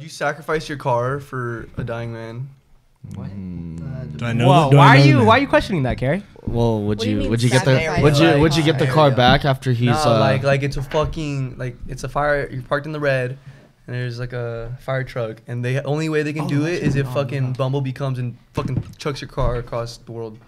Would you sacrifice your car for a dying man? Mm. Do I know? Whoa, do I why are you that? why are you questioning that, Carey? Well, would What you you, would you get the would you your would you get the car? car back after he's no, uh, like like it's a fucking like it's a fire. You're parked in the red, and there's like a fire truck, and the only way they can Oh, do it is if fucking yeah. Bumblebee comes and fucking chucks your car across the world.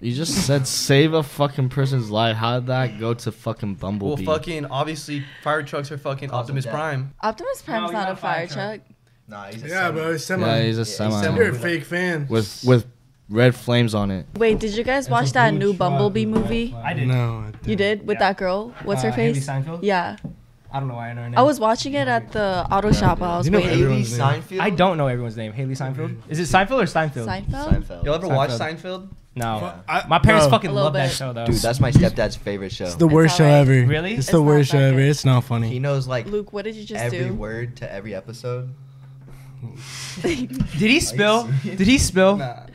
You just said save a fucking person's life. How did that go to fucking Bumblebee? Well, fucking obviously fire trucks are fucking Cause Optimus. Prime. Optimus Prime's he's not not a a fire fire truck. truck. Nah, he's a Yeah, bro. It's semi. yeah, he's a Yeah, semi semi. You're a fake fan. with with red flames on it. Wait, did you guys watch that new Bumblebee movie? I did. No. I You did with Yeah. that girl? What's her Uh, Hailee face? Steinfeld? Yeah, I don't know why I know her name. I was watching it at the auto shop while I was You know waiting. Hailee everyone's name. Seinfeld. I don't know everyone's name. Hailee Seinfeld. Mm-hmm. Is it Seinfeld or Steinfeld? Seinfeld. Seinfeld. Y'all ever watch Seinfeld. Seinfeld? No. I- My parents bro, fucking A little love that bit. show though. Dude, that's my stepdad's favorite show. It's the worst show alright. ever. Really? It's It's the not worst that show ever. good. It's not funny. he funny. knows like Luke, what did you just every do? word to every episode. Did he spill? Did he spill? Nah,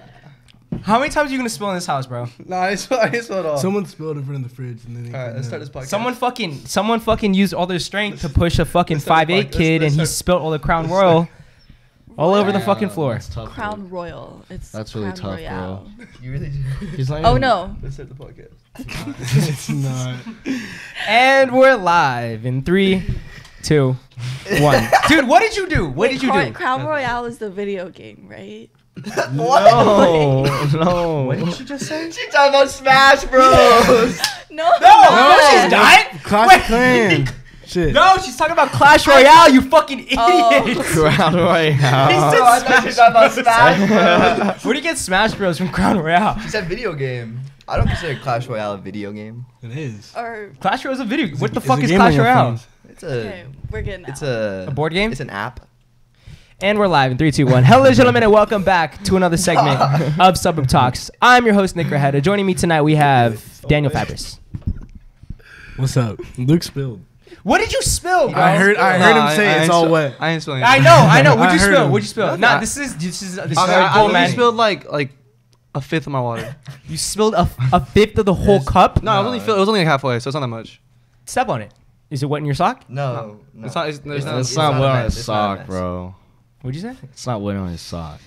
How many times are you gonna spill in this house, bro? nah. I just I just it all. Someone spilled in front of the fridge and then. All right, let's start this podcast. Someone fucking someone fucking used all their strength to push a fucking Let's five eight kid, Let's and he spilled all the Crown Royal all over the fucking floor. That's tough, Crown dude. Royal. It's That's really Crown tough, Royale. You really do. He's not Oh even- no. Let's start the podcast. it's not. And we're live in three, two, one. Dude, what did you do? What Wait, did you Crown, do? Crown Royale is the video game, right? No, no. What did she just say? She talking about Smash Bros. No. No, no, no, she's not. Clash Wait. Clan. Shit. No, she's talking about Clash Royale. You fucking oh. idiot. Oh. Crown He Royale. said I thought she was talking about Smash Bros. Where do you get Smash Bros from Crown Royale? She said video game. I don't consider Clash Royale a video game. It is. Or Clash Royale is a video. What the fuck a is Clash Royale? phones. It's a okay, we're getting it's out. a A board game? It's an app. And we're live in three, two, one. Hello, gentlemen, and welcome back to another segment of Suburb Talks. I'm your host, Nick Grajeda. Joining me tonight, we have Daniel Fabris. What's up? Luke spilled. What did you spill, bro? I heard. I heard Nah, him say I it's all spill- wet. I ain't spilling. I know, I know. What'd you spill? What'd you spill? Nothing. Nah, this is this is this is Okay, our I, I, I spilled like like a fifth of my water. You spilled a, a fifth of the whole cup. No, I only feel, it was only like halfway, so it's not that much. Step on it. Is it wet in your sock? No, no. It's not. It's, there's It's no, It's It's not not wet on mess. his It's not a sock, bro. What'd you say? It's not wet on his sock.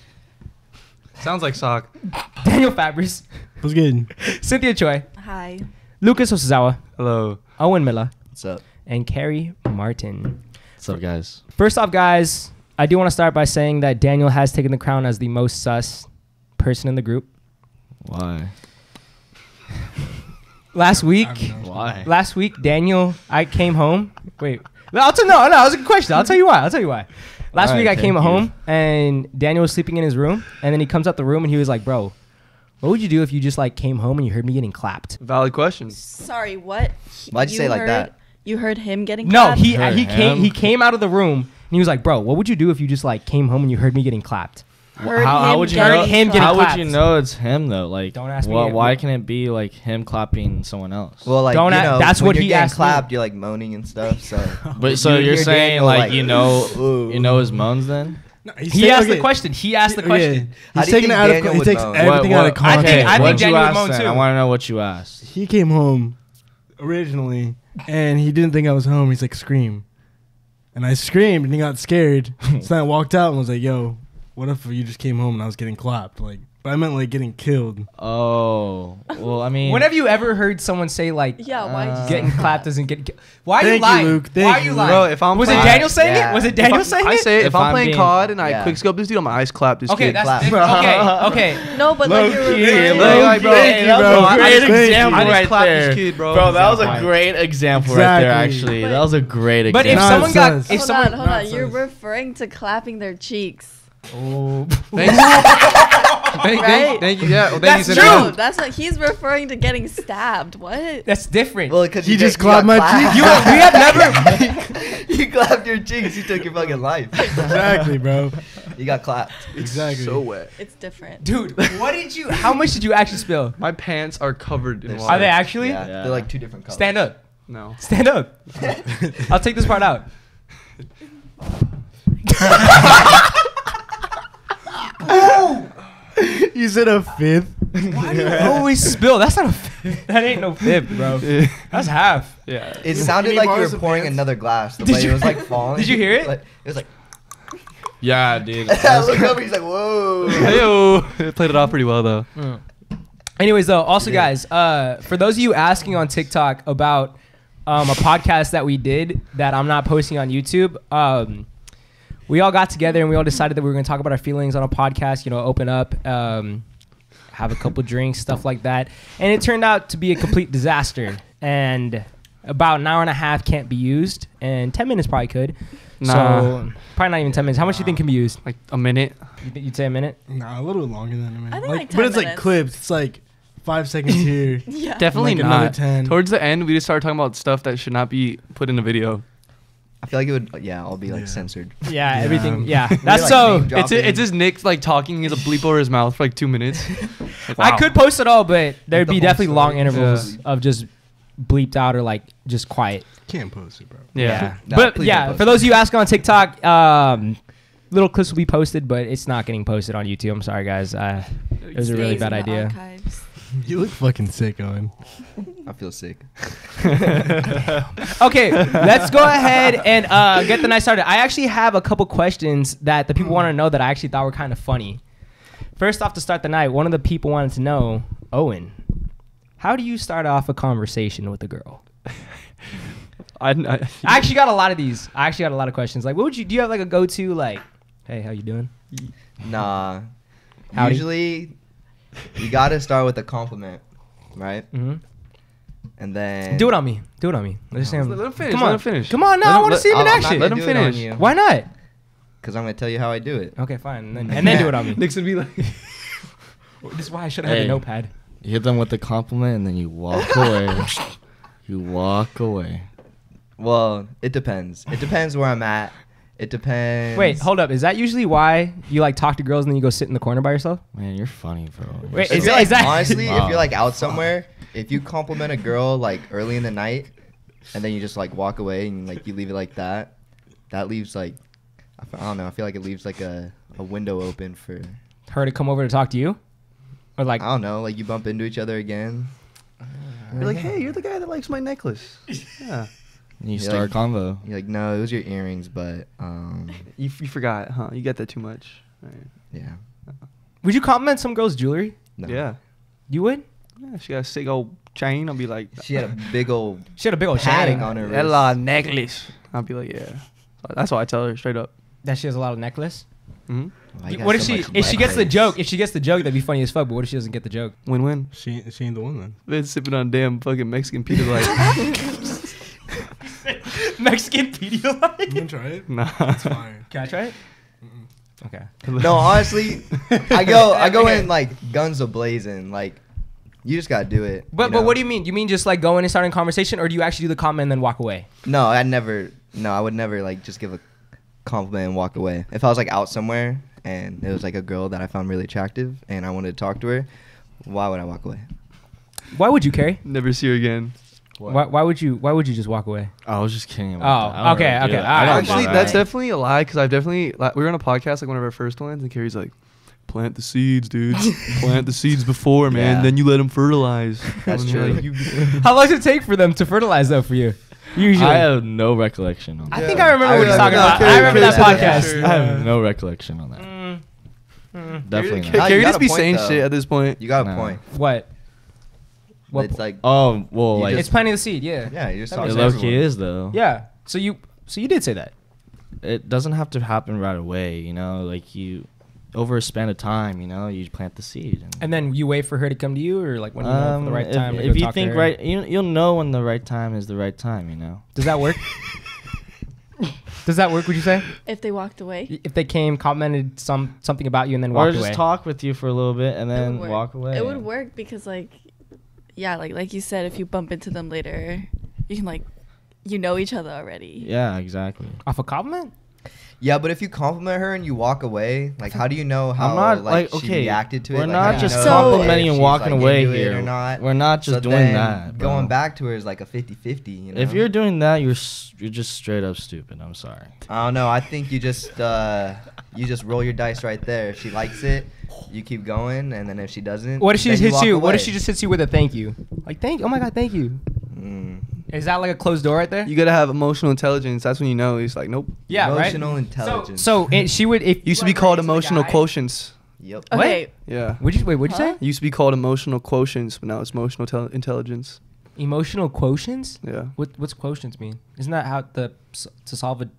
sounds like sock. Daniel Fabris, What's good? Cynthia Choi, Hi. Lucas Hosozowa, Hello. Owen Miller, What's up? and Carey Martin. What's up, guys? First off, guys, I do want to start by saying that Daniel has taken the crown as the most sus person in the group. Why? Last week, Why? last week, Daniel, I came home. Wait, I'll tell no, no, that was a good question. I'll tell you why. I'll tell you why. Last All week, I came you. home and Daniel was sleeping in his room, and then he comes out the room and he was like, "Bro, what would you do if you just like came home and you heard me getting clapped?" Valid question. Sorry, what? Why'd you say it like heard, that? You heard him getting No, clapped? he Heard he came he came out of the room and he was like, "Bro, what would you do if you just like came home and you heard me getting clapped?" Heard how, how would you know? him how clapped. would you know it's him though? Like, Don't ask me why, why can it be like him clapping someone else? Well, like Don't you know, that's when what you're he getting asked me. clapped, you're like moaning and stuff. So, but so you you're saying like, like, you know "Ooh." you know his moans then? No, He saying- asked the okay. question. He asked the question. How He's do you taking it think out of. He takes moan? everything out of context. I think- context. I think what'd you Daniel would moan too. I want to know what you asked. he came home originally and he didn't think I was home. He's like, scream. And I screamed and he got scared. so then I walked out and was like, yo, what if you just came home and I was getting clapped? Like, but I meant like getting killed. Oh, well, I mean, When have you ever heard someone say like, Yeah, why'd Uh, getting clapped doesn't get? ki- Why are Thank you you, lying? Luke. Thank Why are you, you lying? Bro, if I'm was it Daniel saying Yeah. it? Was it Daniel If saying I it? say it, if, If I'm, I'm playing being- COD and I Yeah. quick scope this dude, on my eyes clap this okay, kid. that's clap. okay, okay. No, but like you're Low-key, referring- Like, bro, thank you, bro. great Thank you, example I just right clapped this there. kid, bro. Bro, that was a great example right there. Actually, that was a great example. But if someone got, if someone, hold on. You're referring to clapping their cheeks. Oh, Thank, thank, Right? thank, thank you. Yeah, well, thank That's you. true. No, that's what he's referring to getting stabbed. What? that's different. well, because He just clapped my cheek. you, we have never. you clapped your cheeks. You took your fucking life. Exactly, bro. You got clapped. Exactly. So wet. It's different. Dude, what did you? How much did you actually spill? My pants are covered in They're water. Are they actually? Yeah, Yeah. they're like two different colors. Stand up. No. Stand up. I'll take this part out. You said a fifth. Why do you always spill? That's not a fifth. That ain't no fifth, bro. That's half. Yeah. It sounded like you borrow were some pouring pants? another glass. The Did way you- it was like falling. Did you hear it? Like, it was like. Yeah, dude. I look over, he's like, whoa. Hey, played it off pretty well though. Mm. Anyways, though, also guys, uh, for those of you asking on TikTok about um, a podcast that we did that I'm not posting on YouTube, um, we all got together and we all decided that we were going to talk about our feelings on a podcast. You know, open up, um, have a couple drinks, stuff like that, and it turned out to be a complete disaster. And about an hour and a half can't be used, and ten minutes probably could. Nah. So probably not even ten minutes. How much do you think can be used? Like a minute. You think you'd say a minute? Nah, a little longer than a minute. I think like, like but 10 it's like minutes. clips. It's like five seconds here. Yeah. Definitely Like another not. 10. Towards the end, we just started talking about stuff that should not be put in a video. I feel like it would, yeah, I'll be like Yeah. censored. Yeah, Yeah. everything. Yeah, that's like, so. name It's dropping. it's just Nick like talking. He has a bleep over his mouth for like two minutes. Like, I wow. could post it all, but there'd the be whole definitely story. long intervals of just bleeped out or like just quiet. Can't post it, bro. Yeah. Nah, but please yeah, don't post for those of you asking on TikTok, um, little clips will be posted, but it's not getting posted on YouTube. I'm sorry, guys. Uh, it was a really Stays bad the idea. archives. You look fucking sick, Owen. I feel sick. Okay, let's go ahead and uh, get the night started. I actually have a couple questions that the people want to know that I actually thought were kind of funny. First off, to start the night, one of the people wanted to know, Owen, how do you start off a conversation with a girl? I, I, I actually got a lot of these. I actually got a lot of questions. Like, what would you do? You have like a go-to like, hey, how you doing? Nah. Howdy. Usually, you gotta start with a compliment, right? Mm-hmm. And then Do it on me. Do it on me. Let's just say I'm- Let him finish, Come let on, him finish. Come on, now Let I him- want to see him in I'll- I'm not action. Let him do on finish. you. Why not? Because I'm gonna tell you how I do it. Okay, fine. And then, and then do it on me. Nick's would be like, this is why I should have had a notepad. You hit them with a compliment and then you walk away. you walk away. Well, it depends. It depends where I'm at. It depends. Wait, hold up. Is that usually why you like talk to girls and then you go sit in the corner by yourself? Man, you're funny, bro. You're Wait, so- is that- like, is that- honestly, if you're like out somewhere, if you compliment a girl like early in the night, and then you just like walk away and like you leave it like that, that leaves like I don't know. I feel like it leaves like a, a window open for Her to come over to talk to you, or like I don't know. Like you bump into each other again. you're like, hey, you're the guy that likes my necklace. Yeah. You start like- a convo. You're like, no, it was your earrings, but um, You, you forgot, huh? You get that too much. Right. yeah, would you compliment some girl's jewelry? no. Yeah. You would. Yeah. She got a sick old chain. I'll be like, She had a big old She had a big old paddock chain. on her Ella wrist. necklace. I'll be like, yeah. That's what I tell her straight up. That she has a lot of necklace. hmm Why you got what if so she if she gets the joke? If she gets the joke, that'd be funny as fuck. But what if she doesn't get the joke? Win win. She she ain't the one then. Been sipping on damn fucking Mexican Pedialyte, Mexican You Pedialyte. can try it. nah. It's fire. Can I try it? Okay. No, honestly, I go I go in like guns a blazing. Like you just gotta do it. But but know? what do you mean? You mean just like go in and start a conversation, or do you actually do the comment and then walk away? No, I never. No, I would never like just give a compliment and walk away. If I was like out somewhere and it was like a girl that I found really attractive and I wanted to talk to her, why would I walk away? Why would you, Carey? Never see her again. Why, why would you? Why would you just walk away? I was just kidding Oh, that. Okay, really okay, that. I don't alright. do Actually, that. that's definitely a lie because I've definitely like, we were on a podcast like one of our first ones, and Carey's like, "Plant the seeds, dude. Plant the seeds before, man. Yeah. Then you let them fertilize." That's true. like, you- How long does it take for them to fertilize though for you? Usually. I have no recollection on that. I think I remember I what he's remember- talking about. Carey- I remember Carey that said that, podcast. sure. I have no recollection on that. Mm, mm. Definitely Carey, not. you Carey got just be saying though. shit at this point. You got a No. point. What? What? It's like Oh well, You like It's planting the seed. Yeah. yeah, you just That talk it makes to Low key everyone. is though. Yeah. So you so you did say that. It doesn't have to happen right away. You know, like you over a span of time. You know, you plant the seed. And, And then you wait for her to come to you, or like when you know for the Um, right if- time. to If, go you talk to think her? right, you you'll know when the right time is the right time. You know. Does that work? Does that work? Would you say? If they walked away, If they came, commented some something about you, and then walked away. Or walked just away. talk with you for a little bit and it then would work. walk away. It would work because like, yeah, like like you said, if you bump into them later, you can like, you know each other already. Yeah, exactly. Off a compliment? Yeah, but if you compliment her and you walk away, like how do you know how I'm not like, like, she okay. reacted to it? we're Like, not how do you just know complimenting and walking like, away into it here. or not? We're not just So doing that. bro. Going back to her is like a 50-50, you know? If you're doing that, you're you're just straight up stupid. I'm sorry. I don't know. I think you just uh, you just roll your dice right there. If she likes it, you keep going, and then if she doesn't, What if she just hits walk you? What if she just hits you with a thank you? Like thank, oh my god, thank you. Mm. Is that like a closed door right there? You gotta have emotional intelligence. That's when you know. He's like, nope. yeah, Emotional right. intelligence. So, so it, she would. If Used to be called emotional quotients. Yep. What? Okay. Yeah. Would you wait? What'd you Huh? say? It used to be called emotional quotients, but now it's emotional tel- intelligence. Emotional quotients. Yeah. What what's quotients mean? Isn't that how the to solve a,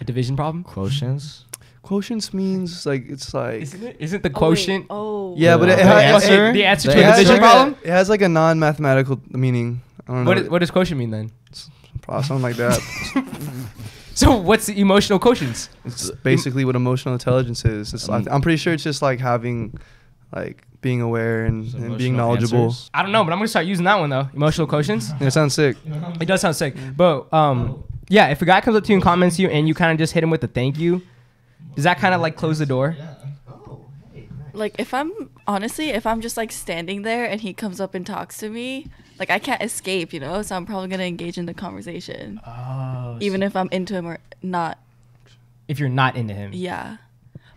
a division problem? Quotients. Quotients means like it's like Isn't it? Isn't the Oh, wait. quotient? Oh. yeah, but it, The it, has, answer? it, the answer The to a division problem. It has like a non-mathematical meaning. I don't know. What, is, what does quotient mean then? Probably something like that. So what's the emotional quotients? It's basically what emotional intelligence is. It's, I th- I'm pretty sure it's just like having, like being aware and, and being knowledgeable. answers. I don't know, but I'm gonna start using that one though. Emotional quotients. Yeah, it sounds sick. It does sound sick. But um, yeah, if a guy comes up to you and comments you, and you kind of just hit him with a thank you, does that kind of like close the door? Like if I'm honestly, if I'm just like standing there and he comes up and talks to me, like I can't escape, you know. So I'm probably gonna engage in the conversation, Oh. even if I'm into him or not. if you're not into him. Yeah.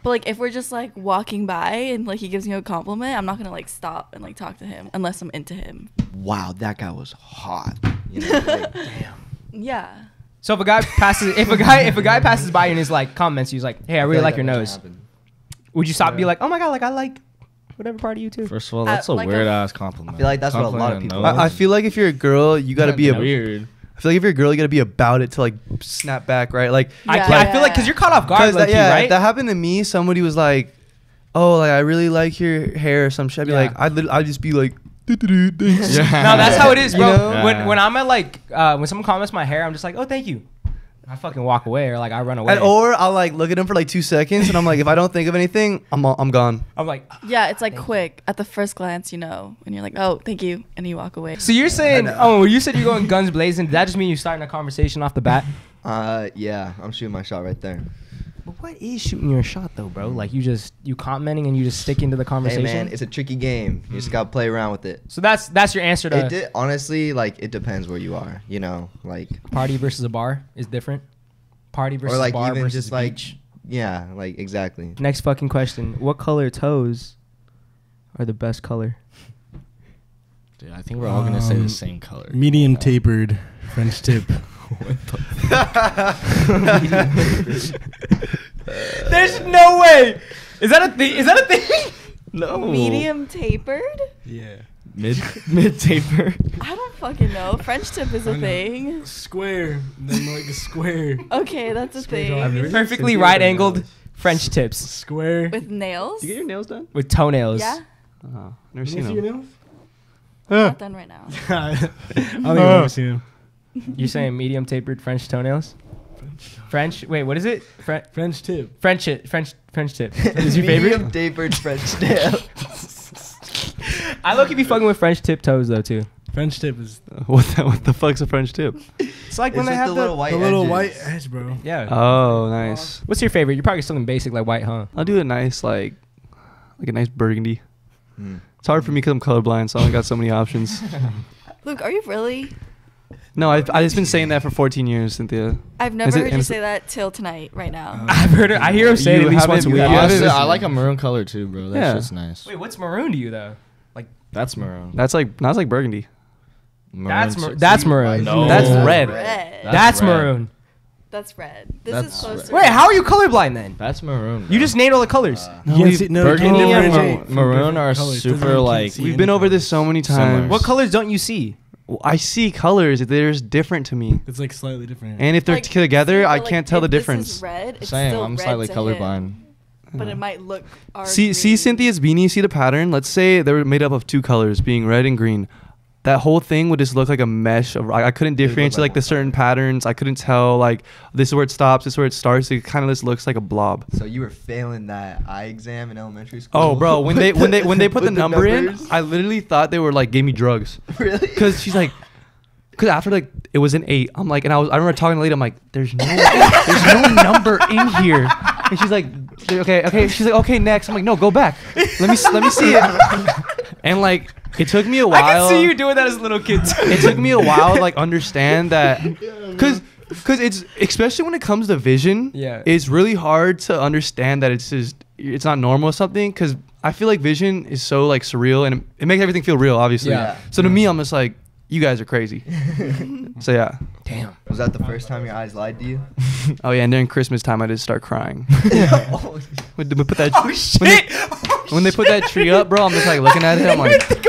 But like if we're just like walking by and like he gives me a compliment, I'm not gonna like stop and like talk to him unless I'm into him. Wow, that guy was hot. You know, like, Yeah. So if a guy passes, if a guy, if a guy passes by and is like comments, he's like, "Hey, I really feel like your nose." doesn't happen. Would you stop? and Be like, "Oh my god, like I like whatever part of you too." First of all, Uh, that's a like a- weird ass compliment. I feel like that's what a lot of Compliment people- I nose. feel like if you're a girl, you gotta be a. weird. I feel like if you're a girl, you gotta be about it to like snap back, right? Like, I, Yeah. I feel like because you're caught off guard, because that, low-key, yeah, right? that happened to me. Somebody was like, "Oh, like I really like your hair" or some shit. I'd be Yeah. like, I'd, lit- I'd just be like, "Doo-doo-doo, thanks." Yeah. no, that's how it is, You bro. know? When Yeah. when I'm at like uh, when someone comments my hair, I'm just like, "Oh, thank you." I fucking walk away or like I run away. And, or I'll like look at him for like two seconds, and I'm like, if I don't think of anything, I'm I'm gone. I'm like, Yeah, it's like quick at the first glance, you know, and you're like, oh, thank you, and you walk away. so you're saying, oh, you said you're going guns blazing. Did that just mean you're starting a conversation off the bat? Uh, yeah, I'm shooting my shot right there. But what is shooting your shot though, bro? Like you just you commenting and you just stick into the conversation. Hey conversation. man, it's a tricky game. You just gotta play around with it. so that's that's your answer to It did, honestly, like it depends where you are. You know, like party versus a bar is different. Party versus or like bar even versus just like beach. yeah, like exactly. Next fucking question: What color toes are the best color? Dude, I think we're all gonna say Um, the same color. Medium tapered French tip. There's no way. Is that a thing? Is that a thing? no. Medium tapered? Yeah. Mid mid taper. I don't fucking know. French tip is a thing. Square. Then like a square. Okay, that's a Square jaw. thing. Perfectly right angled French tips Square. With nails? Did you get your nails done? with toenails. Yeah? Oh, never You seen see them. your nails? Not done right now. I don't think uh. I've ever seen him. You're saying medium tapered French toenails? French? Wait, what is it? Fre- French tip. French it. French French tip. Is your favorite? Medium tapered French nail. I look if you fucking with French tip toes though too. French tip is What the, what the fuck's a French tip? It's like when It's they just have the the, little white the little edges. white edge, bro. yeah. Oh, nice. What's your favorite? You're probably something basic like white, huh? I'll do a nice like, like a nice burgundy. Hmm. It's hard for me because I'm colorblind, so I only got so many options. Luke, are you really? No, I've, I've just been saying that for 14 years, Cynthia. I've never it- heard you is say that till tonight, right now. I've heard it. I hear him say it You at least haven't- once a you week. haven't- Honestly. I like a maroon color too, bro. That Yeah. shit's nice. Wait, what's maroon to you though? Like That's maroon. That's like that's like burgundy. That's mar- that's maroon. No. That's That's red. Red. That's That's red. maroon. That's red. This That's is closer. Wait, how are you colorblind then? That's maroon. You bro. just named all the colors. Uh, You can't see, no, Burgundy and differentiate mar- from maroon are colors. super, Doesn't you can't like- see We've been over this so many Similar. times. what colors don't you see? Well, I see colors. They're just different to me. It's like slightly different. And if they're Like, together, I like, can't tell the if this is difference. red, it's Same. still I'm red slightly to colorblind. him, but it might look. our See, see. Cynthia's beanie. See the pattern. Let's say they were made up of two colors, being red and green. That whole thing would just look like a mesh of. I, I couldn't differentiate like the certain patterns. I couldn't tell like this is where it stops, this is where it starts. It kind of just looks like a blob. So you were failing that eye exam in elementary school. Oh, bro, when they when they when they put the With number in. I literally thought they were like gave me drugs. really? Cause she's like, cause after like it was an eight, I'm like, and I was I remember talking to the lady, I'm like, there's no there's no number in here, and she's like, okay, okay, she's like, okay, next. I'm like, no, go back, let me let me see it, and like it took me a while. I can see you doing that as a little kid. Too. It took me a while to like understand that, cause. Cause it's especially when it comes to vision, Yeah. it's really hard to understand that it's just it's not normal or something. Cause I feel like vision is so like surreal and it, it makes everything feel real, obviously. Yeah. So to me, I'm just like, you guys are crazy. so yeah. Damn. Was that the first time your eyes lied to you? Oh yeah, and during Christmas time, I just start crying. Oh, when they put that, Oh when shit! they, when they put that tree up, bro, I'm just like looking at it. I'm like, think about that.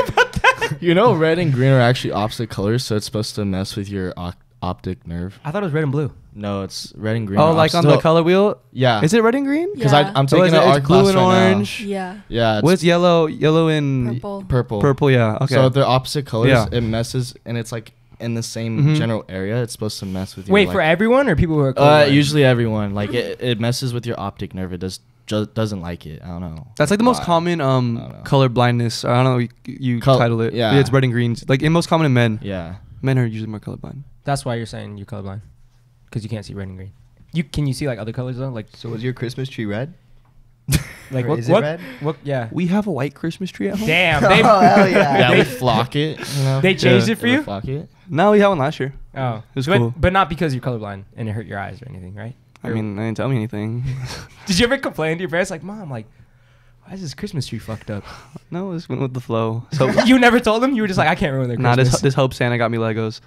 You know, red and green are actually opposite colors, so it's supposed to mess with your op- optic nerve. I thought it was red and blue. No, it's red and green. oh, are like on opposite- the color wheel. Yeah. Is it red and green? Because Yeah. I'm So taking is an it- it's art blue class and right now. orange. Yeah. Yeah. It's What's yellow? Yellow and Purple. purple. purple. Yeah. Okay. So they're opposite colors. Yeah. It messes, and it's like in the same Mhm. general area. It's supposed to mess with your. Wait like, for everyone or people who are Uh, colorblind? usually everyone. Like it, it messes with your optic nerve. It does ju- doesn't like it. I don't know. That's like the most why. common um color blindness. I don't know. You, you Col- title it. yeah. It's red and greens. Like in most common in men. Yeah. Men are usually more colorblind. That's why you're saying you're colorblind, because you can't see red and green. You can you see like other colors though? Like So was your Christmas tree red? like what is it what, red? what yeah. We have a white Christmas tree at home. Damn. Oh, They, hell yeah. Yeah, we they, flock it. You know? they changed Yeah. it for you. Flock it. No, we had one last year. Oh, It was but, cool. but not because you're colorblind and it hurt your eyes or anything, right? I mean, they didn't tell me anything. did you ever complain to your parents like, "Mom, like, why is this Christmas tree fucked up?" no, this went with the flow. So you never told them. You were just like, "I can't ruin their nah, this this Hope Santa got me Legos.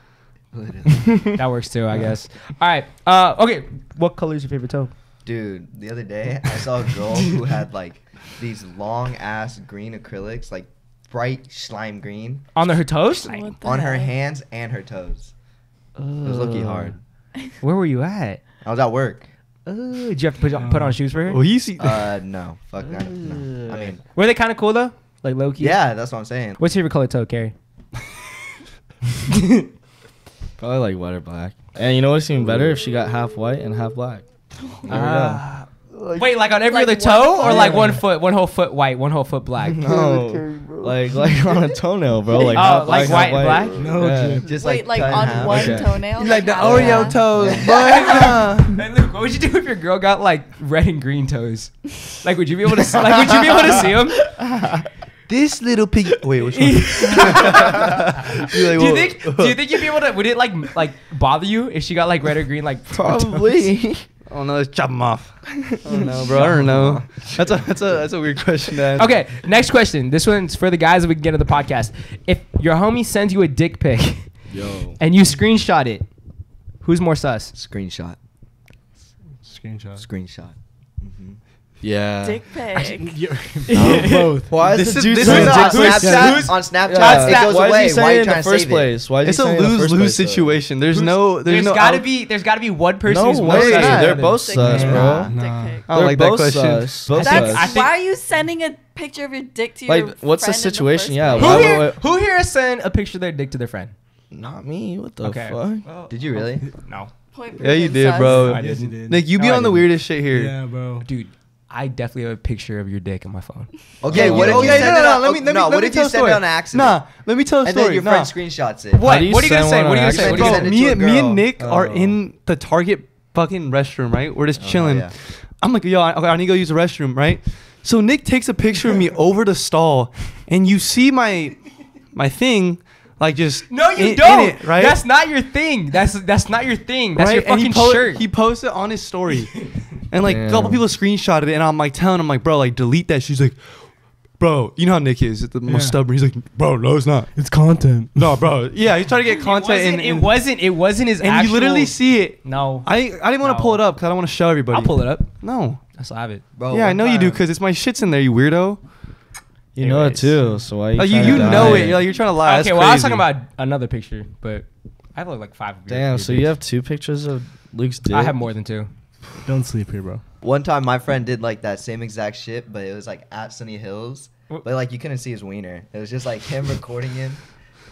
that works too, I guess. All right. Uh, okay. What color is your favorite toe? Dude, the other day I saw a girl who had like these long ass green acrylics, like bright slime green, On the, her toes? What the on her heck? hands and her toes. It was looking hard. Where were you at? I was at work. Uh, did you have to put, on- put on shoes for her? Well, you see, Uh, no, fuck that. No. I mean, Were they kind of cool though? Like low key? yeah, that's what I'm saying. What's your favorite color toe, Carey? Probably like white or black. And you know what's even better if she got half white and half black. There we go. Ah. Wait, like on every Like other one toe, or foot? like one foot, one whole foot white, one whole foot black? No, like like on a toenail, bro. Like Oh, half like black, half white and black? No, Yeah. Just Wait, like cut in on half. one Okay. toenail? like the half Oreo that? toes, boy. Hey Luke, what would you do if your girl got like red and green toes? Like, would you be able to like? Would you be able to see them? this little pig. Wait, which one? do You're like, you think? Do you think you'd be able to? Would it like like bother you if she got like red or green like Probably. Oh no, let's chop them off. Oh no, bro. I don't know. That's a that's a that's a weird question. To answer. Okay, next question. This one's for the guys that we can get on the podcast. If your homie sends you a dick pic Yo. and you screenshot it, who's more sus? Screenshot. Screenshot. Screenshot. hmm Yeah. Dick pic. No, both. Why is is- the dude this sending is dick on pics? Snapchat. Who's- on Snapchat, Yeah. It goes Why away. Why are saying you in trying the to first save place? Why is he It's a saying in the lose first lose place, situation. There's Who's- no there's, there's no gotta out- be there's gotta be one person No who's way. sus than They're both Dick sus, bro. Nah. Dick pic. I don't They're like that both question. sus. Both That's- sus. Why are you sending a picture of your dick to your friend? Like, what's the situation? Yeah. Who why- here, who here has sent a picture of their dick to their friend? Not me. What the fuck? Well, Did you really? No, Yeah, you did, bro. I you didn't. Nick, you be on the weirdest shit here. Yeah, bro. dude. I definitely have a picture of your dick on my phone. Okay, oh, what if you okay, send no, it no, on? let me- let me- no, let what me if tell you a send story. it on accident? Nah, let me tell a and story. then your Nah. friend screenshots it. What? what are you gonna say? What are you on gonna say? What are you gonna say? me, to and- me and girl. Nick are Oh. in the Target fucking restroom, right? We're just Oh, chilling. yeah. I'm like, yo, I, okay, I need to go use the restroom, right? So Nick takes a picture of me over the stall, and you see my my thing, like just No, you in- in don't. it, right? That's not your thing. That's that's not your thing. That's right? your And he fucking po- shirt. He posted it on his story, and like a couple people screenshotted it, and I'm like telling him like, bro, like delete that. She's like, bro, you know how Nick is, the most Yeah. stubborn. He's like, bro, no, it's not. It's content. No, bro. Yeah, he's trying to get it content, wasn't, and, it and, wasn't. It wasn't his and actual. you literally see it. No, I I didn't want to No. pull it up because I don't want to show everybody. I'll pull it up. No. I still have it. Bro, yeah, I one know you do time- because it's my shits in there, you weirdo. You know it Anyways. too. So why you? Like, you trying you to know die? it. You're, like, you're trying to lie. okay, That's well, I was crazy. talking about another picture, but I have like five. of your- Damn. your So you dicks. have two pictures of Luke's dick. I have more than two. Don't sleep here, bro. One time, my friend did like that same exact shit, but it was like at Sunny Hills. But like you couldn't see his wiener. It was just like him recording him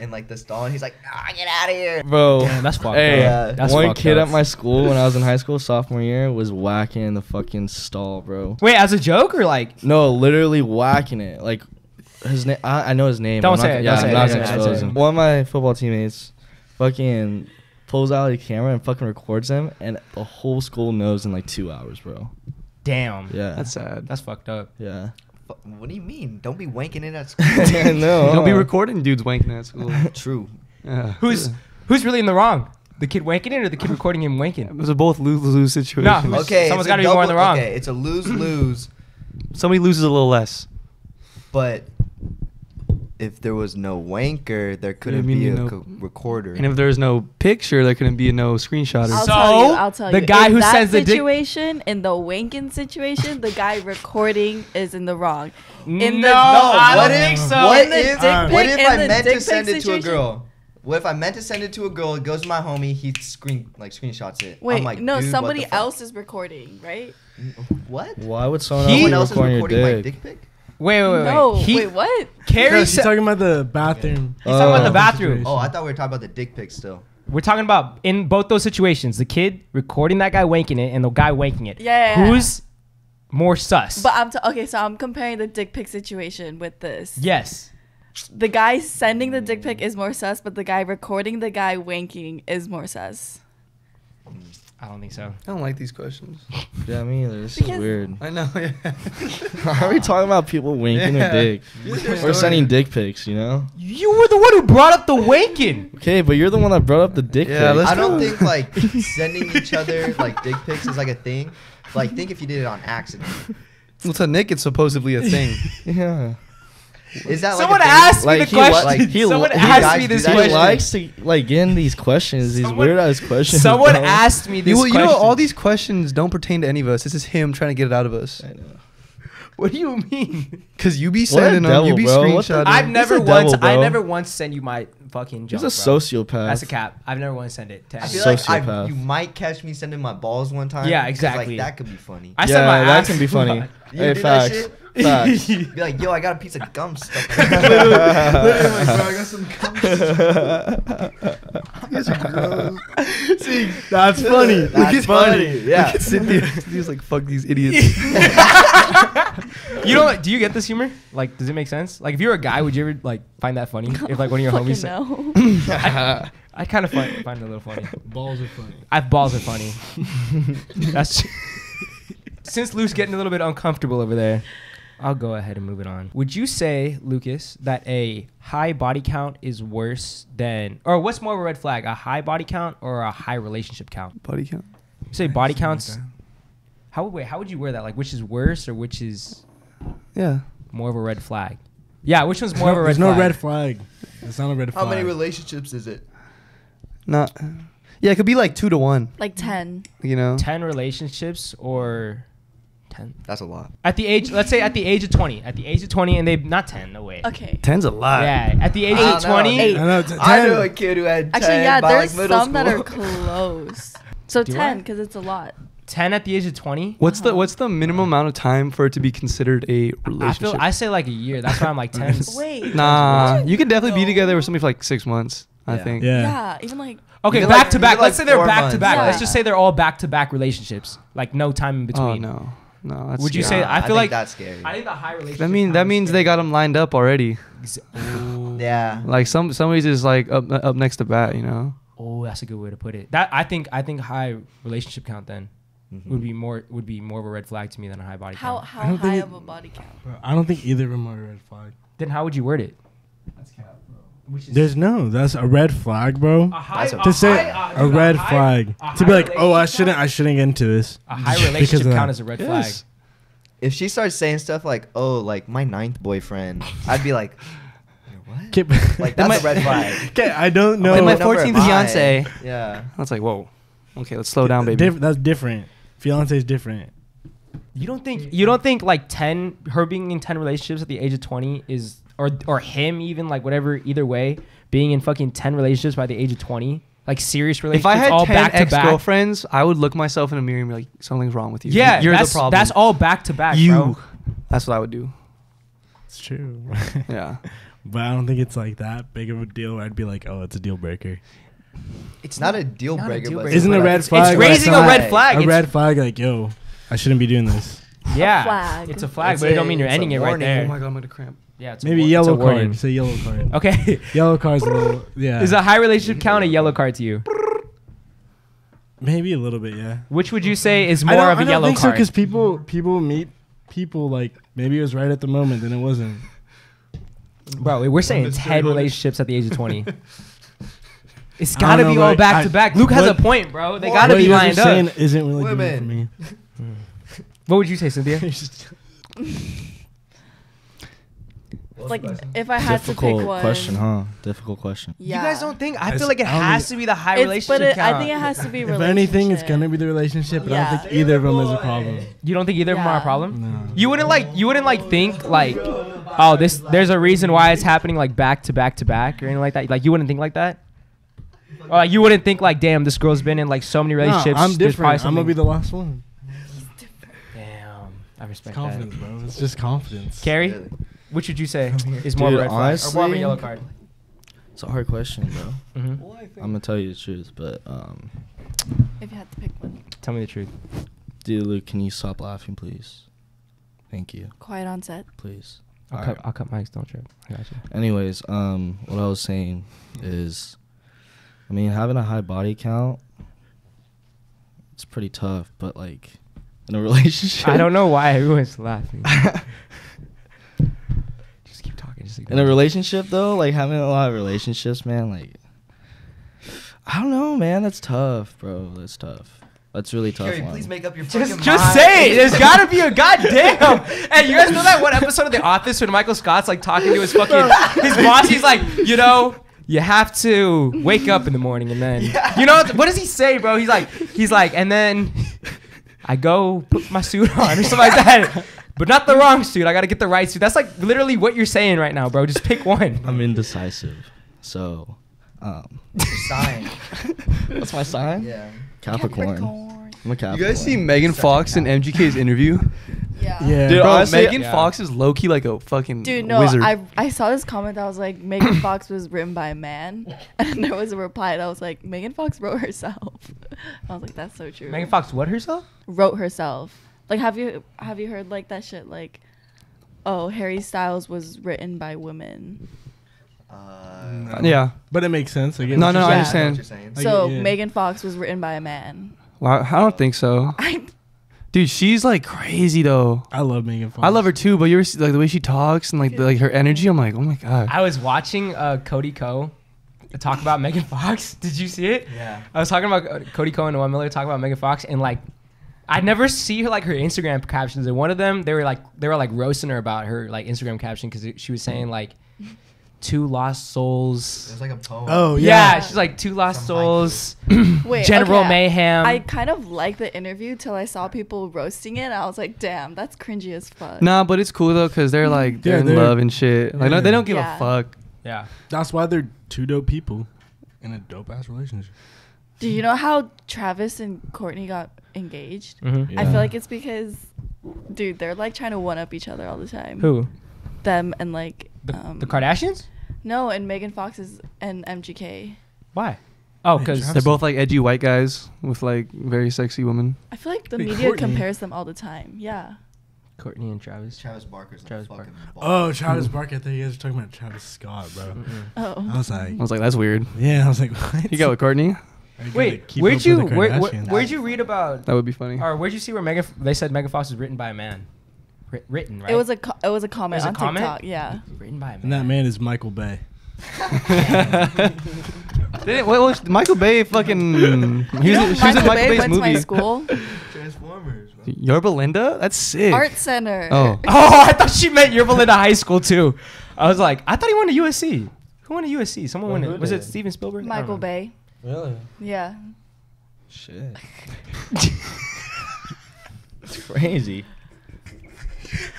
in like the stall, and he's like, "Ah, get out of here." Bro, Damn, that's fucked hey, up. That's one fucked kid up. at my school when I was in high school, sophomore year, was whacking the fucking stall, bro. Wait, as a joke or like? No, literally whacking it. Like his name, I, I know his name. Don't I'm say gonna- it, Yeah, don't I'm say not don't gonna say it, don't expose say it. him. One of my football teammates, fucking pulls out the camera and fucking records him, and the whole school knows in like two hours, bro. Damn. Yeah, That's sad. That's fucked up. yeah. Fu- What do you mean? Don't be wanking it at school. I know. Don't be recording dudes wanking at school. True. yeah. Who's who's really in the wrong? The kid wanking it or the kid recording him wanking? was a both lose lose situation. Nah, who's- Okay, someone's it's gotta be more in the wrong. Okay, it's a lose lose, Somebody loses a little less. but if there was no wanker, there couldn't be a no- co- recorder. And if there's no picture, there couldn't be no screenshot. Or I'll So, tell you. I'll tell the you. guy in who that sends the dick- situation, in the wanking situation, the guy recording is in the wrong. In the- no, No, I what don't if, think so. What In the if, dick what if I meant to send it to a girl? What if I meant to send it to a girl? It goes to my homie. He screen like screenshots it. Wait, I'm like, no, "Dude, somebody else is recording, right? What? Why would someone He- Someone else else is recording your recording my dick? dick pic. Wait, wait, wait. No, He, wait, what? Carey No, she's talking about the bathroom. he's talking about the Oh. bathroom. Oh, I thought we were talking about the dick pic still. We're talking about in both those situations, the kid recording that guy wanking it and the guy wanking it. Yeah, yeah, yeah. Who's more sus? But I'm t- okay, so I'm comparing the dick pic situation with this. yes. The guy sending the dick pic is more sus, but the guy recording the guy wanking is more sus. Hmm. I don't think so. I don't like these questions. Yeah, me either. This is weird. I know. Yeah. How are we talking about people winking Yeah. their dick? Use your Or story. sending dick pics, you know? You were the one who brought up the wanking. Okay, but you're the one that brought up the dick Yeah, pic. let's I don't think like sending each other like dick pics is like a thing. Like, think if you did it on accident. Well, to Nick, it's supposedly a thing. Yeah. Is that Someone like a thing? asked me Like, the he question. like, he Someone he asked me this that He question. likes to like get in these questions, these Someone- weird ass questions. Someone bro. asked me this You, you know, all these questions don't pertain to any of us. This is him trying to get it out of us. I know. What do you mean? Cause you be What a sending them, you devil, be bro. What the- screenshotting. I've never once. devil, I never once sent you my fucking junk. He's a bro. sociopath. That's a cap. I've never once sent it. To I anyone. feel like I, you might catch me sending my balls one time. Yeah, exactly. Like that could be funny. I yeah, sent my that ass. can be funny. You hey, do that shit? Facts. Be like, yo, I got a piece of gum stuck. Literally, like, bro, I got some See, that's funny. That's funny. Yeah. Look at Cynthia. Cynthia's like, fuck these idiots. You know, what? do you get this humor? Like, does it make sense? Like, if you're a guy, would you ever like find that funny? If like one of your Fucking homies said, no. I, I kind of find, find it a little funny. Balls are funny. I balls are funny. That's since Luke's getting a little bit uncomfortable over there. I'll go ahead and move it on. Would you say, Lucas, that a high body count is worse than, or what's more of a red flag, a high body count or a high relationship count? Body count. You say body counts. How wait? How would you wear that? Like, which is worse or which is Yeah. more of a red flag? Yeah, which one's more of a red flag? There's flag? no red flag. It's not a red flag. How many relationships is it? Not. Yeah, it could be like two to one. like 10. You know. Ten relationships or ten That's a lot. at the age? Let's say at the age of twenty. At the age of twenty, and they not ten. No way. Okay. Ten's a lot. Yeah, at the age I of don't know. twenty. Eight. I know. It's a I 10. knew a kid who had 10 Actually, yeah, by there's like middle some that are close. So Do 10, because it's a lot. 10 at the age of 20 What's the What's the minimum amount of time for it to be considered a relationship? feel i say like a year that's why i'm like 10 Wait. nah, you can definitely be together with somebody for like six months. I think. Yeah. Yeah, even like. okay back like- to back let's like say they're four back to months. back let's just say they're all back to back relationships like no time in between Oh between no, no. That's Would you scary. say- I Nah, feel think like- that's scary. i think the high relationship that means that that is means they got them lined up already? Yeah. Like some somebody's just like up up next to bat. You know. oh that's a good way to put it that i think i think high relationship count then Mhm. would be more would be more of a red flag to me than a high body How, count how don't think high it- of a body count? Bro, I don't think either of them are a red flag. then how would you word it Which is- There's no. That's a red flag, bro. a high, That's a- a to say high- uh, a dude, red high- flag. a To be like, oh, I shouldn't. I shouldn't get into this. a high because of relationship count is a red flag Yes. If she starts saying stuff like, "Oh, like my ninth boyfriend," I'd be like, "What?" Like that's a red flag. Okay, I don't know. Then my 14th am I? fiance. Yeah. That's like whoa. Okay, let's slow down, baby. Diff- that's different. Fiance is different. You don't think you don't think like ten her being in ten relationships at the age of twenty is or or him even like whatever either way being in fucking ten relationships by the age of twenty like serious relationships. if relationships I had all ten back to ex back. girlflriends, I would look myself in a mirror and be like, something's wrong with you. Yeah, you're that's, the problem. That's all back to back, you. bro. That's what I would do. It's true. Yeah. but I don't think it's like that big of a deal. I'd be like, oh, it's a deal breaker. It's not a deal not a breaker, deal but breaker. Isn't a red flag. It's flag? raising a red flag. A It's- red flag, like yo, I shouldn't be doing this. yeah, flag. it's a flag, It's but it don't mean you're ending it right warning. there. Oh my god, I'm gonna cramp. Yeah, it's a Maybe it's a yellow warning. card. Say yellow card. Okay, Yellow card's a little. Yeah. is a high relationship count a yellow card to you? Maybe a little bit. Yeah. Which would you say is I more don't, of I a don't yellow think so card? because people people meet people like maybe it was right at the moment then it wasn't. Bro, we're saying ten Hood. relationships at the age of twenty. It's gotta be all back I- to back. Luke has a point, bro. They gotta be you lined up. isn't really doing it for me. What would you say, Cynthia? like if I had to Difficult pick one. question, huh? Difficult question. Yeah. You guys don't think? I It's- feel like it has think- to be the high It's, relationship but it, I think it has to be. relationship. If anything, it's gonna be the relationship, but I don't think either of them is a problem. You don't think either of them are a problem? No. You wouldn't like you wouldn't like think like oh this there's a reason why it's happening like back to back to back or anything like that. Like you wouldn't think like that? Or like, you wouldn't think like damn this girl's been in like so many No, relationships. I'm there's probably different. I'm gonna be the last one. Damn. I It's respect confidence, that. bro. It's just confidence. Carey, Really. Which would you say is more Dude, of red flag or more of a honestly- yellow card? It's a hard question, bro. hmm I'm gonna tell you the truth, but um, If you had to pick one, Tell me the truth. dude, Luke, can you stop laughing, please? Thank you, quiet on set. please. I'll Alright. cut I'll cut mics. Don't trip. I got you. Anyways, um, what I was saying is, I mean, having a high body count, it's pretty tough. But like, in a relationship, I don't know why everyone's laughing. just keep In a relationship though, like having a lot of relationships, man, like I don't know, man. That's tough, bro. That's tough. That's really tough. Carey, one. please make up your Just, fucking just say it. There's gotta be a goddamn. hey, you guys know that one episode of The Office when Michael Scott's like talking to his fucking his boss? He's like, you know, you have to wake up in the morning and then, you know, what does he say, bro? He's like, he's like, and then I go put my suit on or something like that. But not the wrong suit. I gotta get the right suit. That's like literally what you're saying right now, bro. Just pick one. I'm indecisive, so um, Sign. what's my sign? Yeah. Capricorn. I'm a Capricorn. You guys see Megan Fox in MGK's interview? Yeah. Yeah. Dude, Bro, honestly- Megan Yeah. Fox is low key like a fucking Dude, no, wizard. I I saw this comment that was like Megan Fox was written by a man, and there was a reply that was like Megan Fox wrote herself. I was like, that's so true. Megan Fox, what herself? wrote herself. Like, have you have you heard like that shit? Like, oh, Harry Styles was written by women. Uh, yeah. But it makes sense. I get No, no, I Yeah. I understand. what you're saying. I So yeah. Megan Fox was written by a man. Wow, I don't think so. I Dude, she's like crazy though. I love Megan Fox. I love her too, but you're like the way she talks and like the, like her energy. I'm like, oh my god. I was watching uh, Cody Ko. talk about Megan Fox. Did you see it? Yeah. I was talking about Cody Cohen and Noel Miller talking about Megan Fox, and like, I never see her like her Instagram captions. And one of them, they were like, they were like roasting her about her like Instagram caption because she was saying like, two lost souls. There's like a poem. Oh yeah. yeah. she's like two lost Some souls. wait. General okay, Mayhem. I kind of liked the interview till I saw people roasting it. I was like, damn, that's cringy as fuck. Nah, but it's cool though because they're like they're Yeah, in they're- love and shit. Like no, they don't give Yeah. a fuck. yeah. That's why they're two dope people in a dope ass relationship. Do you know how Travis and Courtney got engaged? Mhm. I feel like it's because, dude, they're like trying to one up each other all the time. Who? Them and like The, um, the Kardashians? No, and Megan Fox is and MGK. Why? Oh, because They're both like edgy white guys with like very sexy women. I feel like the Wait, media Courtney. compares them all the time. Yeah. Courtney and Travis. Travis Barker's Travis Travis fucking Barker. Oh, Travis Barker. I thought you guys were talking about Travis Scott, bro. Mm-mm. Oh. I was like, I was like, that's weird. yeah. I was like, what? You got with Courtney? I gotta Wait, where'd you where, where, Kardashians. where'd you read about That would be funny. or where'd you see where Megan they said Megan Fox was written by a man? Writ- written, right? It was a co- it was a comment was a on comment? TikTok. Yeah. written by a man. And that man is Michael Bay. Didn't- what was Michael Bay fucking? He was, You know, in- she was in Michael Michael Bay Bay's went to my movie. school. Transformers. Bro. Yorba Linda? That's sick. Art Center. Oh. Oh, I thought she meant Yorba Linda High School too. I was like, I thought he went to USC. Who went to USC? Someone Well, went. To, was it? Steven Spielberg? I don't Michael know. Bay. Really? Yeah. Shit. it's crazy.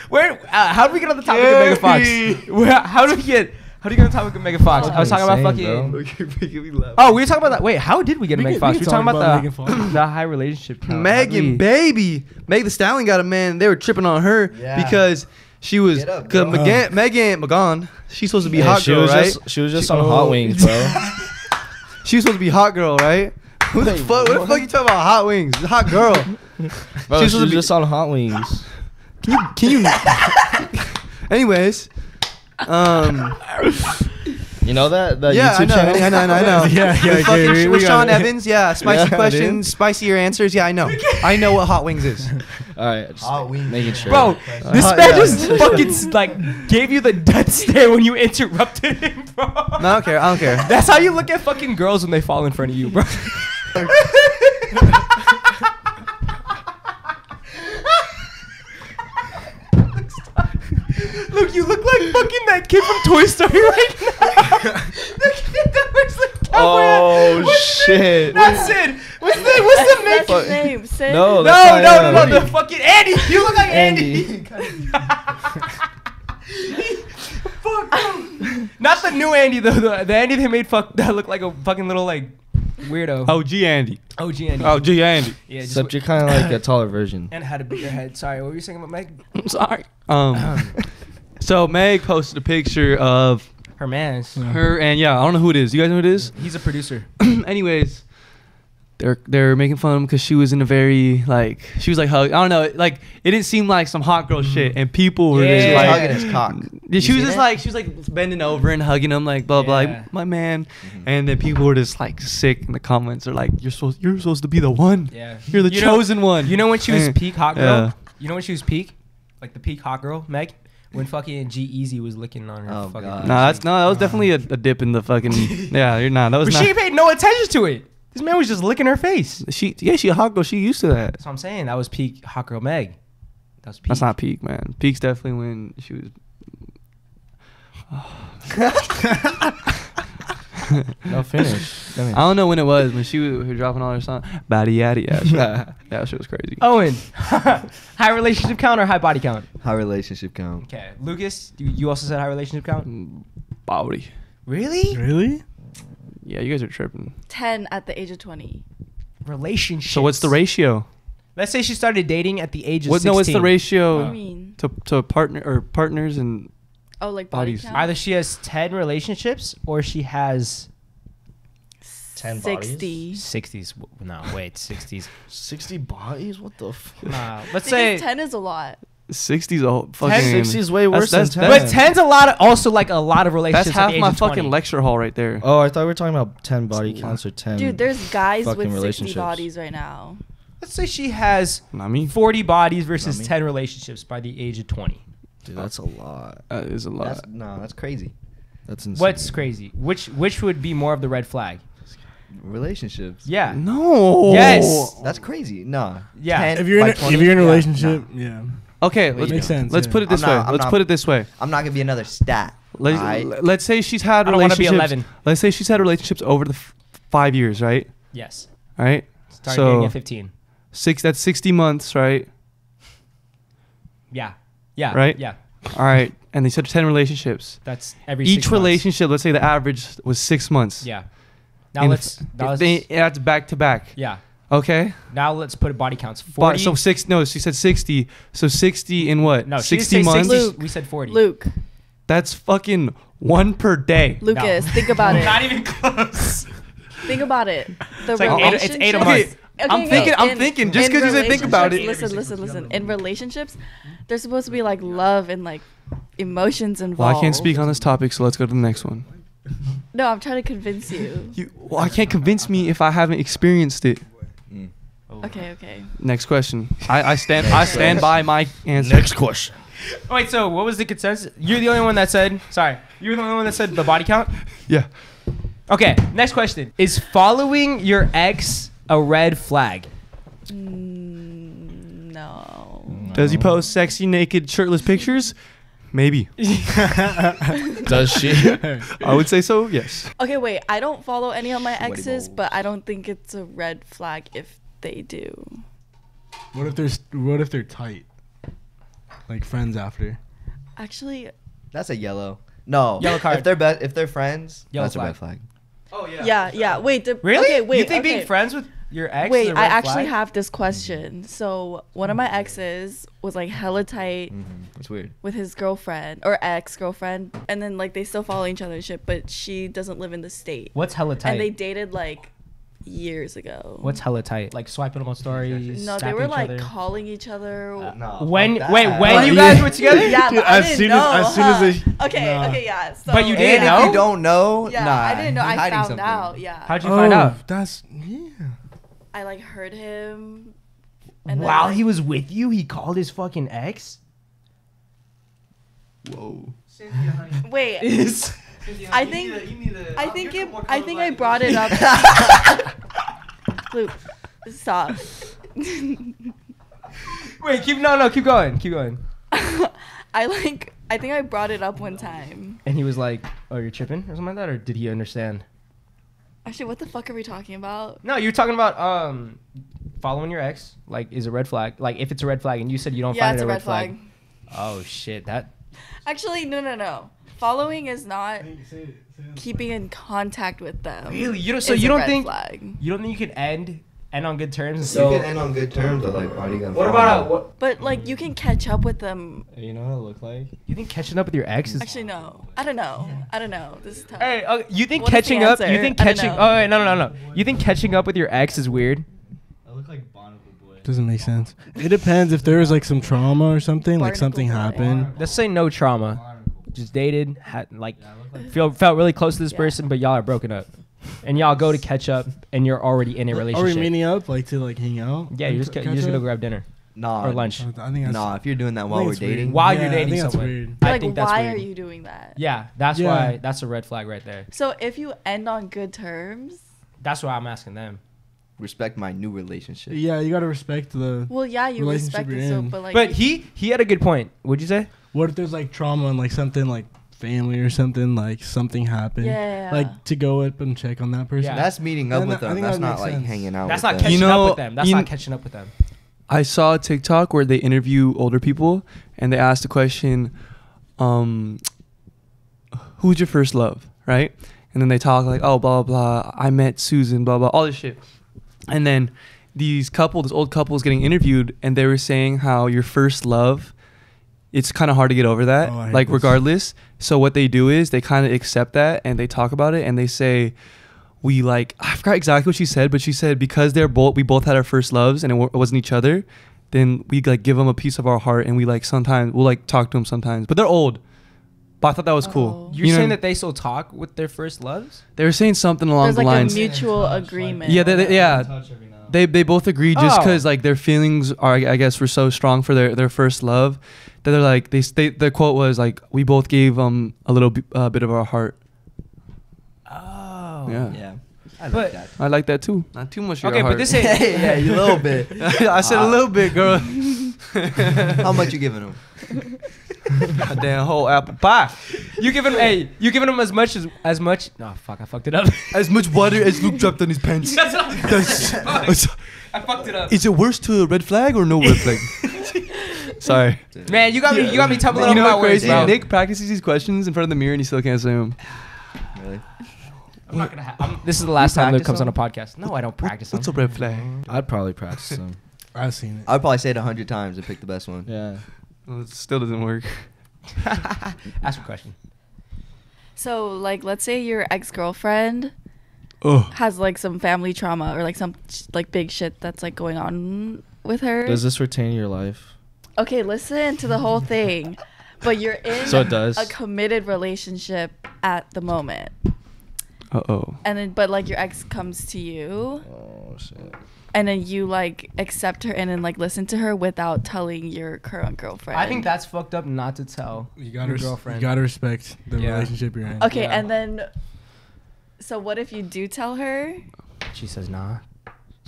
Where? Uh, how did we get on the topic of Megan Gary. Fox? Where, how did we get? How did we get on the topic of Megan Fox? I was talking about fucking. Oh, we were talking about that. Wait, how did we get to We Megan can- Fox? We were talking about, about the Megan Fox. the high relationship. count. Megan, we- baby, Meg the Stallion got a man. They were tripping on her Yeah. because she was up, cause. Megan, Megan McGon. She's supposed to be Yeah, hot she girl, was right? Just, she was just She- on oh. Hot Wings, bro. She was supposed to be hot girl, right? Who the Wait, fuck? What the what? fuck you talking about? Hot wings, hot girl. bro She was supposed to be- just on Hot Wings. Can you? Can you? Anyways, um, You know that? that yeah, I YouTube know, channel? I know, I know, I know. Yeah, yeah, With fucking Gary, we with Sean it. Evans, yeah, spicy Yeah, dude. questions, spicier answers. Yeah, I know. I know what hot wings is. All right, just Hot making sure. Bro, this Uh, man yeah. just fucking like gave you the death stare when you interrupted him, bro. No, I don't care. I don't care. That's how you look at fucking girls when they fall in front of you, bro. look, you look like fucking that kid from Toy Story right now. the kid that wears the cowboy hat. Oh, What's the- shit. Not Sid. What's the what's the That's main? his name. Sid. No, No, no, not no, no, the fucking Andy. You look like Andy. Fuck. no. Not the new Andy though. The, the Andy they made fuck that looked like a fucking little like weirdo. OG Andy. OG Andy. OG Andy. yeah. Just Except you're kind of like a taller version. and had a bigger head. Sorry, what were you saying about Meg? I'm sorry. Um. so Meg posted a picture of Her man's. her and yeah, I don't know who it is. You guys know who it is? He's a producer. Anyways, they're they're making fun of him because she was in a very like she was like hug. I don't know, like it didn't seem like some hot girl shit, and people were Yeah. just She was like. hugging his cock. Yeah, You she was seen just it? like she was like bending over and hugging him like blah blah Yeah. like my man, and then people were just like sick in the comments. They're like you're supposed you're supposed to be the one. Yeah. You're the You know- chosen one. You know when she was Eh, peak hot girl? yeah. You know when she was peak? Like the peak hot girl, Meg? When fucking G-Eazy was licking on her Oh, fucking God. Nah, that's no, that was definitely a, a dip in the fucking. yeah, you're not. That was But not. she paid no attention to it. This man was just licking her face. She yeah, she a hot girl. She used to that. That's what I'm saying. That was peak hot girl Meg. That was peak. That's not peak, man. Peak's definitely when she was. No, finish. finish. I don't know when it was when she was, was dropping all her songs. Batty yaddy yeah. shit. that shit was crazy. Owen, high relationship count or high body count? High relationship count? Okay, Lucas, you, you also said high relationship count. Mm, Body. Really? Really? Yeah, you guys are tripping. Ten at the age of twenty. Relationship. So what's the ratio? Let's say she started dating at the age of What? 16. No, what's the What do ratio you mean? to to partner or partners and Oh, like body Bodies. count. Either she has 10 relationships or she has 10 bodies? Sixty. 60s. No, wait, 60s. 60 bodies? What the fuck? Nah, let's say. ten is a lot. sixties? A fucking 60 is way worse that's- than 10. But 10's a lot of, also like a lot of relationships. at half the my fucking lecture hall right there. Oh, I thought we were talking about 10 body counts or 10. Dude, there's guys with sixty bodies right now. Let's say she has 40 bodies versus 10 relationships by the age of 20. Dude, uh, that's a lot. That is a lot. That's, no, that's crazy. That's insane. What's crazy? Which which would be more of the red flag? Relationships. Yeah. no. Yes. That's crazy. No. Yeah. 10 If you're in by a, 20? if you're in a Yeah, relationship, nah. yeah. Okay, What let's, you Makes sense. let's yeah. put it this I'm not- way. I'm let's not- put it this way. I'm not gonna be another stat. Let, Alright? let's say she's had I don't wanna be relationships. 11. Let's say she's had relationships over the f- five years, right? Yes. All right. Started So- at 15. Six. That's sixty months, right? Yeah. Yeah. Right? Yeah. All right. And they said ten relationships. That's every Each six months. relationship, let's say the average was six months. Yeah. Now And let's. if- Now let's they, that's back to back. yeah. Okay. Now let's put body counts. 40. so six. No, she said sixty. So sixty in what? no, she didn't sixty say months. 60, Luke. We said 40. Luke, That's fucking one per day. Lucas, think about it. Not even close. Think about it. The It's like eight- it's eight a relationships- month. I'm thinking- I'm thinking, just because you said think about it. Listen, listen, listen. In relationships, there's supposed to be like love and like emotions involved. Well, I can't speak on this topic, so let's go to the next one. No, I'm trying to convince you. You, well, I can't convince me if I haven't experienced it. Mm. Okay, okay. Next question. I, I stand. I stand by my answer. Next question. Wait, so what was the consensus? You're the only one that said. Sorry, you're the only one that said the body count. Yeah. Okay, next question. Is following your ex a red flag? Mm, no. Does he post sexy, naked, shirtless pictures? Maybe. Does she? I would say so. Yes. Okay, wait. I don't follow any of my exes, but I don't think it's a red flag if they do. What if they're what if they're tight? Like friends after. Actually, That's a yellow. No. Yellow card. If they're be- if they're friends, Yellow that's a red flag. Flag. Oh yeah, yeah. Yeah. Wait, the, Really? Okay, wait. You think okay. being friends with your ex? Wait, is a I red actually flag? have this question. So one of my exes was like hella tight hmm It's weird. with his girlfriend or ex girlfriend, and then like they still follow each other and shit, but she doesn't live in the state. What's hella tight? And they dated like years ago. What's hella tight? Like swiping them on stories. no? They were like other? calling each other. Uh, no. When fuck wait when But you guys were together? yeah, Dude, but I as didn't soon know. as- as soon as huh? they- okay, Nah. okay, yeah. So, But you didn't if know? you don't know, Yeah, nah, I didn't know. I found something. out. Yeah. How'd you find out? Oh, That's yeah. I like heard him. And then, While like- he was with you, he called his fucking ex. Whoa. Wait, Is I think I think it, I think I brought it up. Luke, stop. wait, keep no no keep going keep going. I like. I think I brought it up one time. And he was like, "Oh, you're tripping or something like that," or did he understand? Actually, what the fuck are we talking about? No, you're talking about um, following your ex. Like, is a red flag? Like, if it's a red flag, and you said you don't yeah, find it's it a red flag. Oh shit, that. Actually, no, no, no. Following is not keeping in contact with them. Really? You don't- so you don't think- Flag. You don't think you could end end on good terms? And You can end on good terms, but like, why do you gotta what about a, what? But like, you can catch up with them. You know what it look like? You think catching up with your ex is? Actually, no. I don't know. I don't know. This is tough. Hey, okay, you think What is the catching up? You think catching? Oh wait, no, no, no, no. You think catching up with your ex is weird? I look like Barnacle Boy. Doesn't make sense. It depends if there was like some trauma or something, like something happened. Let's say no trauma. Just dated, had like feel felt really close to this Yeah. person, but y'all are broken up, and y'all go to catch up, and you're already in a relationship. Are we meeting up like to like hang out? yeah, you just Ca- ca- you just catch gonna grab dinner Nah, or lunch. I think that's, Nah, if you're doing that while think we're it's weird. dating, While Yeah, you're I dating think that's someone. weird. I like, think that's why weird. are you doing that? Yeah, that's Yeah. why that's a red flag right there. So if you end on good terms, That's why I'm asking them. respect my new relationship. Yeah, you gotta respect the. well, yeah, you respect you're it. So, but like, But he he had a good point. Would you say? What if there's like trauma and like something like family or something like something happened? yeah, Like to go up and check on that person. Yeah. That's meeting up Then with them. That's that not like sense. hanging out. That's with not them. catching You up with them. That's you not catching up with them. I saw a TikTok where they interview older people and they asked the question, um, who's your first love, right? And then they talk like, oh, blah, blah, blah. I met Susan, blah, blah, all this shit. And then these couple, this old couple is getting interviewed and they were saying how your first love, it's kind of hard to get over that, Oh, like this. regardless. So what they do is they kind of accept that and they talk about it and they say, we like I forgot exactly what she said, but she said because they're both we both had our first loves and it, wa- it wasn't each other, then we like give them a piece of our heart and we like sometimes we'll like talk to them sometimes, but they're old. But I thought that was cool. Oh. You're You know- saying that they still talk with their first loves? they were saying something along there's the like lines. a mutual agreement. Yeah, they- they- yeah. They they both agreed just Oh. because like their feelings are I guess were so strong for their their first love that they're like they they their quote was like we both gave um a little b- uh, bit of our heart. Oh. Yeah. Yeah. I But- like that. I like that too. Not too much. of Okay, your but this ain't. yeah, you little bit. I said a little bit, girl. How much you giving them? A damn whole apple pie. You giving him, hey, you giving him as much as as much. No, fuck, I fucked it up. As much water as Luke dropped on his pants. That's I'm That's- I fucked it up. Is it worse to a red flag or no red flag? Sorry. Man, you got me. You got me tumbling you over know my words, crazy? bro. Nick practices these questions in front of the mirror and he still can't say them. Really? I'm not gonna. Ha- I'm, this is the last time Luke practice comes on a podcast. No, I don't practice What's a red flag? I'd probably practice them. I've seen it. I'd probably say it a hundred times and pick the best one. yeah. Well, it still doesn't work. Ask a question. So like, let's say your ex girlfriend has like some family trauma or like some sh- like big shit that's like going on with her. Does this retain your life? okay, listen to the whole thing. But you're in So it does. a committed relationship at the moment. Uh oh. And then but like your ex comes to you Oh shit. And then you like accept her in and then like listen to her without telling your current girlfriend. I think that's fucked up not to tell You gotta your res- girlfriend. You gotta respect the Yeah. relationship you're in. Okay, Yeah. and then so what if you do tell her? She says nah.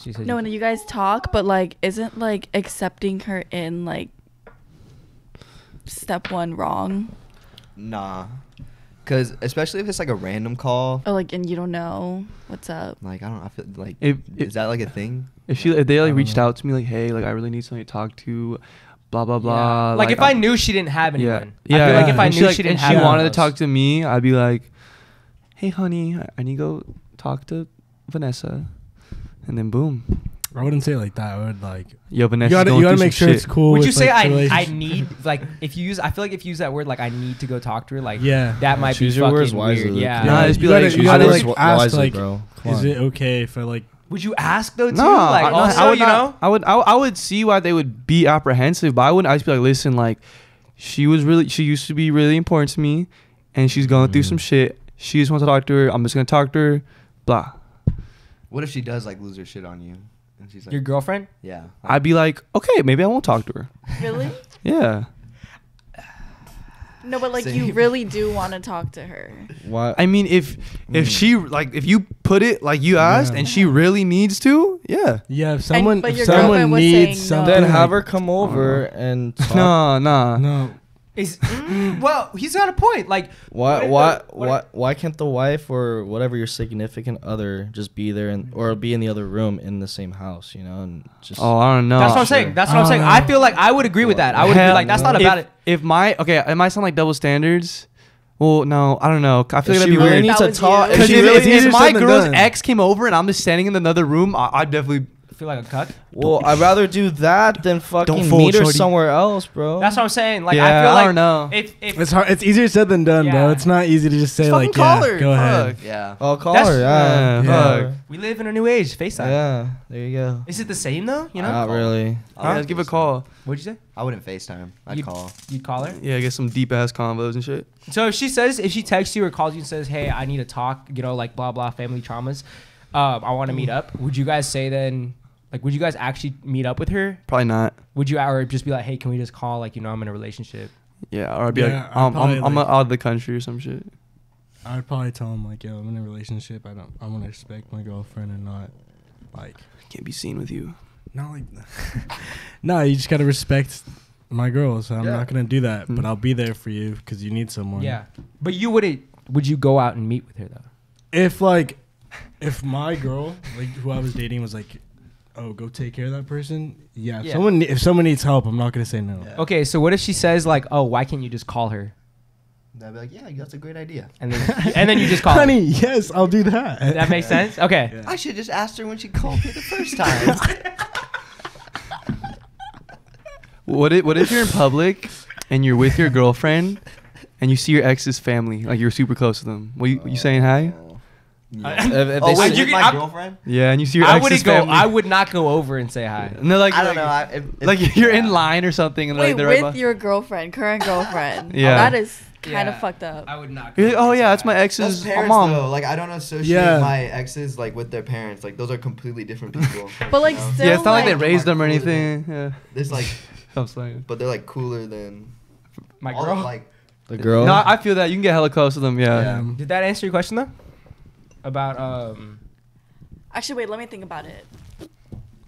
She says No, and you guys talk, but like isn't like accepting her in like step 1 wrong? Nah. Cause especially if it's like a random call, oh, like and you don't know what's up. like I don't. I feel like If- if- is that like a thing? If she if they like reached know. out to me like, hey, like I really need somebody to talk to, blah blah Yeah. blah. Like, if I I'm- knew she didn't have yeah, anyone. yeah. I feel like yeah. if I and knew she, like, she didn't and have she anyone wanted to else. talk to me, I'd be like, hey honey, I, I need to go talk to Vanessa, and then boom, I wouldn't say it like that. I would like. yo You Vanessa. gotta, you gotta make sure it's cool. Would with, you say like, I I need like if you use I feel like if you use that word like I need to go talk to her like Yeah. that might Choose be your fucking words wisely, weird. Yeah. Nah, Yeah, just be you like- gotta, you you gotta, gotta like, like ask wisely, like, bro. Is it okay if I like? Would you ask though too? No, like I, also I would you not- know. I would, I would, I would see why they would be apprehensive, but I wouldn't. I'd just be like, listen, like, she was really, she used to be really important to me, and she's going through Mm. some shit. She just wants to talk to her. I'm just gonna talk to her. Blah. What if she does like lose her shit on you? And she's like, Your girlfriend? yeah. I'd be like, okay, maybe I won't talk to her. Really? Yeah. No, but like you Same. really do want to talk to her. Why? I mean, if if Mm. she like, if you put it like you asked, Yeah. and she really needs to, yeah. Yeah, if someone, but if your someone girlfriend was needs saying no. something, then have her come over and talk. No, nah. No, Is mm, well, he's got a point. Like Why What why the- what why why can't the wife or whatever your significant other just be there and or be in the other room in the same house, you know, and just Oh, I don't know. that's what I'm saying. That's what I'm saying. I feel like I would agree with that. I would be like, that's not about if, it. If my okay, it might sound like double standards. Well, no, I don't know. I feel If like that'd be really weird. needs That to talk. If Because she if, really if, if my girl's done. ex came over and I'm just standing in another room, I, I'd definitely. Feel like a cuck. well, I'd rather do that than fucking fool, meet her shorty. somewhere else, bro. That's what I'm saying. Like Yeah, I feel I like don't know. if if It's hard. It's easier said than done, bro. Yeah. It's not easy to just say Just like, fucking call yeah, her. go ahead. Yeah. I'll call That's- her. Yeah, Yeah, yeah. fuck. we live in a new age, FaceTime. Yeah, there you go. Is it the same though? You know? Not really. Yeah, let's give a call. What'd you say? I wouldn't FaceTime. I'd You'd- call. You'd call her. Yeah, I get some deep ass combos and shit. So if she says, if she texts you or calls you and says, "Hey, I need to talk," you know, like blah blah family traumas, um, I want to meet up. Would you guys say then, like, would you guys actually meet up with her? Probably not. Would you or just be like, "Hey, can we just call?" Like, you know, I'm in a relationship. Yeah, or I'd be Yeah, like, I'd um, probably, I'm, I'm like- out of the country or some shit. I would probably tell him like, yo, I'm in a relationship. I don't. I want to respect my girlfriend and not like, Can't be seen with you. not like. no, you just gotta respect my girl. So I'm Yeah. not gonna do that. But Mm. I'll be there for you because you need someone. Yeah, but you wouldn't. Would you go out and meet with her though? If like, if my girl, like who I was dating, was like, oh, go take care of that person. Yeah. If Yeah. someone, if someone needs help, I'm not gonna say no. Yeah. Okay, so what if she says like, "Oh, why can't you just call her?" I'd be like, yeah, that's a great idea. And then and then you just call. her. Honey, yes, I'll do that. That makes sense. Okay. Yeah. I should just asked her when she called me the first time. What if, what if you're in public and you're with your girlfriend and you see your ex's family, like you're super close to them? What you, you uh, saying hi? If, if oh they wait, say- is you it can- my I'm- girlfrend? Yeah, and you see your I wouldn't go. family. I would not go over and say hi. And they're like, I don't like, know. I, if, if- like you're in line or something, and Wait, like, they're with right your girlfriend, current girlfriend. Oh, yeah. That is kind Yeah. of fucked up. I would not. You're like, oh yeah, that's my hi. That's ex's parents mom. though. Like I don't associate Yeah. my exes like with their parents. Like those are completely different people. But, like, you know? still, yeah, it's not like, like- they raised them or anything. Yeah, It's like, I'm saying. but they're like cooler than My girl. of, like the girl. No, I feel that you can get hella close to them. Yeah. Yeah. Did that answer your question though? About um. Actually, wait, let me think about it.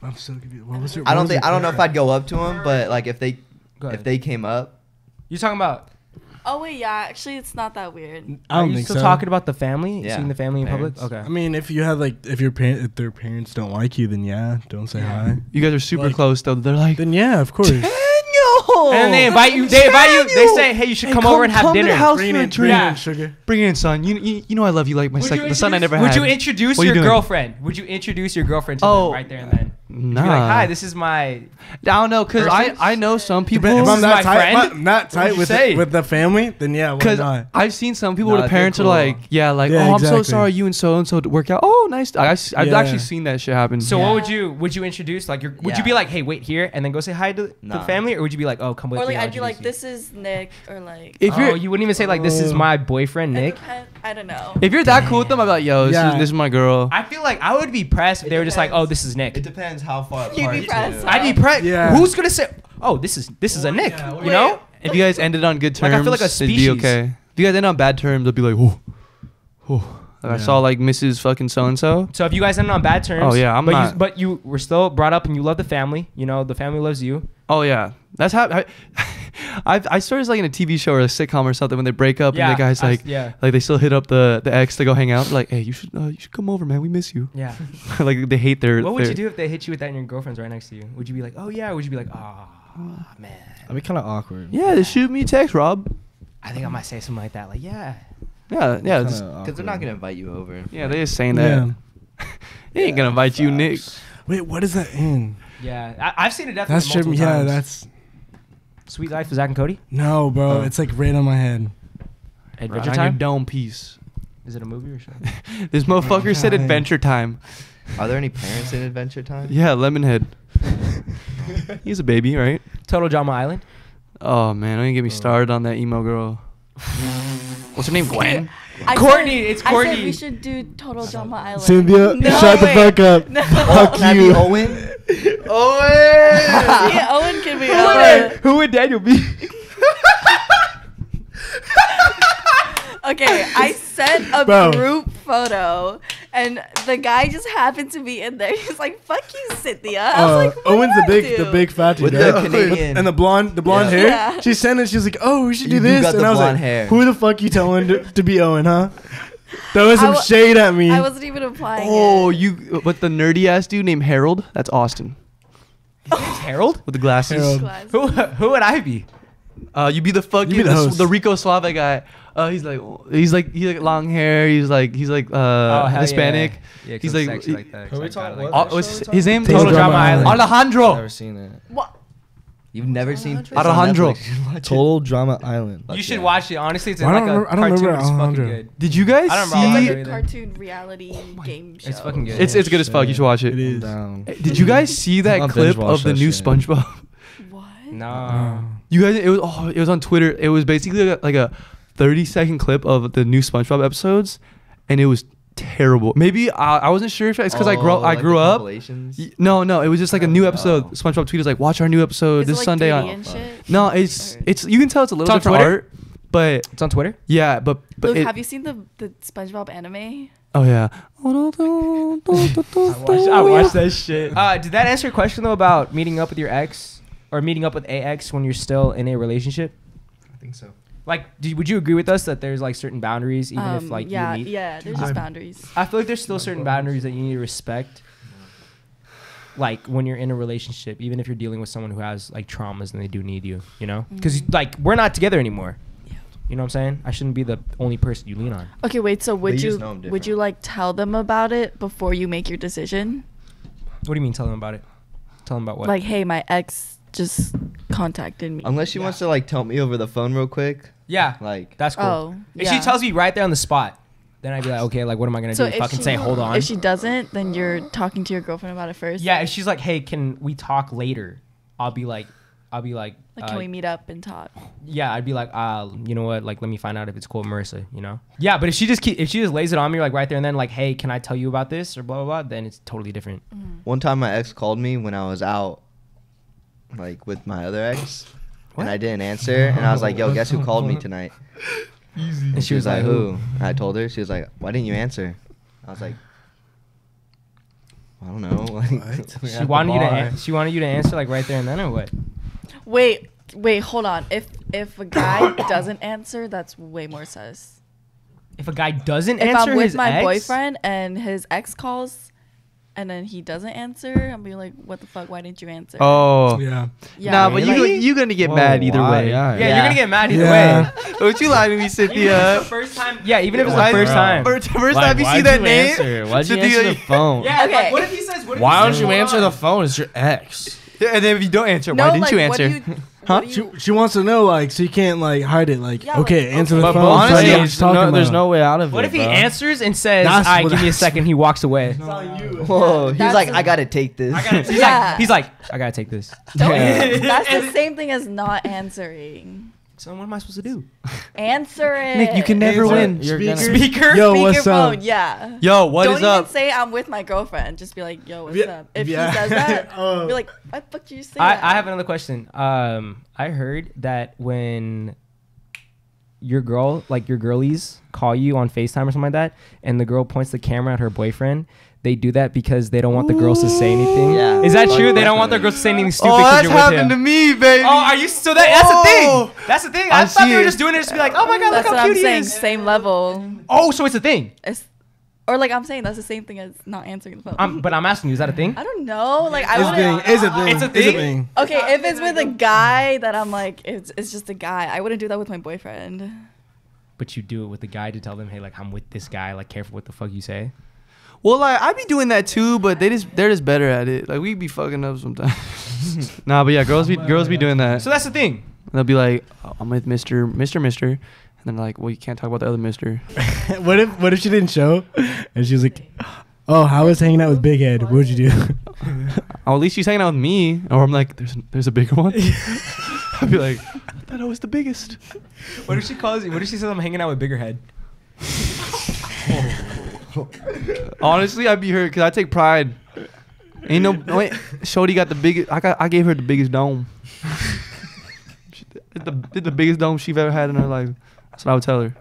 I'm so confused. What was your, I don't was think I don't know if? I'd go up to them, but like if they if they came up, you talking about? Oh wait, yeah. Actually, it's not that weird. I Are don't you think still so. talking about the family? Yeah, Seeing the family in public? parents. Okay. I mean, if you have like, if your parent, if their parents don't like you, then yeah, don't say hi. You guys are super Like- close though. They're like, Then yeah, of course. Daniel. and then they invite you. They invite you. They say, "Hey, you should come, come- over and have come to the dinner." house Bring for a drink. Yeah. in, sugar. Bring it in, son. You, you, you know I love you like my Would sec- you the son I never Would had. Would you introduce What are you your doing? girlfriend? Would you introduce your girlfriend to Oh. them right there and then? Nah. Be like, hi, this is my. I don't know, cause I, Person? I know some people. If I'm is not my tight, friend? if I'm not tight you with say? the, with the family, then yeah, why Because not? I've seen some people Nah, where the they're parents are like, yeah, like, Yeah, oh, I'm so exactly. sorry you and so and so work out. Oh, nice. I, have Yeah. actually seen that shit happen. So Yeah. what would you would you introduce like your would you Yeah. be like hey wait here and then go say hi to, to the Nah. family or would you be like oh come with Or me like I'll I'd be like, introduce this is Nick, or like. if you. you're oh you wouldn't even say like this is Oh. my boyfriend it Nick depend- I don't know. if you're that cool with them, I'd be like, yo, this, Yeah. is, this is my girl. I feel like I would be pressed if It they were just like oh depends. this is Nick it depends how far You'd apart. be too. pressed. I'd be pressed Yeah. who's gonna say oh this is this is a Nick you know if you guys ended on good terms, Like, I feel like a it'd be species. okay. If you guys end on bad terms, I'd be like, oh, oh. Like I Yeah. saw like Mrs. fucking so and so. so if you guys ended on bad terms Oh, yeah, I'm but you, not- but you were still brought up and you love the family you know the family loves you Oh yeah, that's how. I, I I started like in a TV show or a sitcom or something when they break up yeah and the guy's I- like, yeah like they still hit up the the ex to go hang out. Like, hey, you should uh, you should come over, man. We miss you. yeah like they hate their. what would their- you do if they hit you with that and your girlfriend's right next to you would you be like oh yeah or would you be like oh man That'd be kind of awkward. Yeah, just shoot me a text, Rob. I think I might say something like that like yeah Yeah, yeah, Because they're not gonna invite you over. yeah. they're just saying that. Yeah. He ain't gonna invite you, Nick. Wait, what is that in? yeah I, I've seen it definitely That's multiple tripping. Yeah, times. that's Suite Life of Zack and Cody. no, bro. Oh. It's like right on my head. Adventure Right on your Time. dome piece. Is it a movie or something? This motherfucker said God. Adventure Time. Are there any parents in Adventure Time? Yeah, Lemonhead. He's a baby, right? Total Drama Island. Oh man, don't even get me oh. started on that emo girl. What's her name? Gwen. I Courtney, said- it's I Courtney. said we should do Total Drama Island. Cynthia, No, shut wait. the fuck up. No. Fuck Can I be you. Owen? Yeah, Owen can be Owen. Who would Daniel be? Okay, I sent a Bro. group photo and the guy just happened to be in there. He's like, "Fuck you, Cynthia." I Uh, was like, what Owen's the I big, the big fat dude, With the right? Canadian. and the blonde, the blonde Yeah. hair. Yeah. She sent it. She's like, "Oh, we should do You do this," got and the I was blonde like, hair. "Who the fuck you telling to, to be Owen, huh?" That was I some wa- shade at me. I wasn't even applying. Oh, it. you but the nerdy ass dude named Harold? That's Austin Harold? with the glasses. Harold. Glasses. Who who would I be? Uh, you be the fucking be the the, the Rico Suave guy. Uh, he's like he's like he's like long hair. He's like he's like uh Oh, Hispanic. Yeah, yeah 'cause He's like- sexy like that. 'cause we I got talking- it like what? that. Oh, his name? Total Drama Island. Alejandro. Never seen it. What? You've never seen it's on Alejandro. Netflix. You it. Total Drama Island. You should yeah. watch it. Honestly, it's in I like don't a remember- I don't cartoon. remember It's fucking Alejandro. good. Did you guys I don't remember. see? like a cartoon reality oh game show. It's fucking good. It's it's good as fuck. You should watch it. It is. Down. Did you guys see that I'll clip watch of the that new shit. SpongeBob? What? No. You guys, it was oh, it was on Twitter. It was basically like a, like a thirty second clip of the new SpongeBob episodes, and it was terrible. Maybe I, I wasn't sure if it's because I grew Oh, I grew the up. No, no, it was just like a new episode. Oh. SpongeBob tweeted is like, "Watch our new episode Is it this like Sunday on." and shit? No, it's it's you can tell it's a little It's on different Twitter? art, but It's on Twitter. yeah, but but Luke, it- have you seen the the SpongeBob anime? oh yeah. I watched, I watched that shit. Uh, did that answer your question though about meeting up with your ex or meeting up with AX when you're still in a relationship? I think so. Like, do, would you agree with us that there's like certain boundaries, even if Um, like yeah, you meet? yeah. There's just boundaries. I feel like there's still certain boundaries that you need to respect. Like when you're in a relationship, even if you're dealing with someone who has like traumas and they do need you, you know, because Mhm. like we're not together anymore. Yeah. You know what I'm saying? I shouldn't be the only person you lean on. Okay, wait. So would you you, just know 'em would you like tell them about it before you make your decision? What do you mean? Tell them about it. Tell them about what? Like, hey, my ex just contacted me. Unless she wants to like tell me over the phone real quick. Yeah, Like that's cool. Oh, If she yeah. tells me right there on the spot, then I'd be like, okay, like what am I gonna So do? if Fucking she, say, hold on. If she doesn't, then you're talking to your girlfriend about it first. yeah, if she's like, hey, can we talk later? I'll be like, I'll be like, Like, uh, can we meet up and talk? yeah, I'd be like, uh, you know what? Like, let me find out if it's cool, with Marissa. You know? Yeah, but if she just keep, if she just lays it on me like right there and then, like, hey, can I tell you about this or blah blah blah, then it's totally different. one time my ex called me when I was out, like with my other ex, and I didn't answer, and I was like, "Yo, guess who called me tonight?" And She was like, "Who?" I told her. She was like, "Why didn't you answer?" I was like, "I don't know." Like, She wanted you to, bar. an- she wanted you to answer like right there and then or what? Wait, wait, hold on. If if a guy doesn't answer, that's way more sus. If a guy doesn't If answer I'm with his my ex- boyfriend and his ex calls, and then he doesn't answer, I'll be like, "What the fuck? Why didn't you answer?" Oh. Yeah. yeah. nah, but you Really? you gonna get Whoa, mad either why? way. Yeah, yeah, Yeah. you're gonna get mad either Yeah. way. Don't you lie to me, Cynthia. first time, yeah, even if it's Why- the first time. First, first Like, time you see that you name, answer? Why'd you Cynthia, answer the phone? Yeah, Okay. like, what if he says? What if Why he don't you answer on"? the phone? It's your ex. Yeah, and then if you don't answer, no, why didn't like, you what do answer? You- Huh? She, she wants to know, like, so you can't like hide it. Like, Yeah, okay, like, answer okay. the But, phone. but so I know honestly, what there's talking no, there's about. no way out of it. What it. if he bro. answers and says, That's "All right, what give me a I- second. He walks away. Whoa, he's That's like, a- "I gotta take this." I gotta, he's, Yeah. like, he's like, I gotta take this. Don't- Yeah. That's the same thing as not answering. So what am I supposed to do? Answer it. Nick, you can never Answer win. it. You're Speaker. gonna- Speaker. Yo, Speaker what's phone, up? yeah. Yo, what Don't is even say I'm with my girlfriend. Just be like, yo, what's Yeah, up? If yeah. he says that, Oh. be like, what the fuck did you say that? I, I have another question. Um, I heard that when your girl, like your girlies, call you on FaceTime or something like that, and the girl points the camera at her boyfriend, they do that because they don't want the girls to say anything. Yeah. Is that true? They don't want definitely. their girls to say anything stupid Oh, that's you're with happened him. to me, baby. Oh, are you? So that, that's Oh. the thing. That's the thing. I, I thought they were just doing it just to be like, oh my god, That's look what how I'm cute he saying. is. Same level. Oh, so it's a thing. It's, or like I'm saying, that's the same thing as not answering the phone. Um, but I'm asking you, is that a thing? I don't know. Like I It's a thing. wouldn't. It's a thing. It's a It's a thing. Okay, if it's with a guy that I'm like, it's it's just a guy. I wouldn't do that with my boyfriend. But you do it with the guy to tell them, hey, like I'm with this guy. Like, careful what the fuck you say. Well, like I be doing that too, but they just they're just better at it. Like we be fucking up sometimes. nah, but yeah, girls be girls be doing that. So that's the thing. They'll be like, oh, I'm with Mister Mister Mister, and then they're like, well, you can't talk about the other Mister. what if what if she didn't show? And she was like, "Oh, I was hanging out with Big Head? What would you do?" Oh, at least she's hanging out with me, or I'm like, there's there's a bigger one. I'd be like, I thought I was the biggest. What if she calls you? What if she says I'm hanging out with bigger head? Honestly, I'd be hurt because I take pride. Ain't no no, wait. Shorty got the biggest. I got I gave her the biggest dome. She did the, did the biggest dome she've ever had in her life. That's what I would tell her.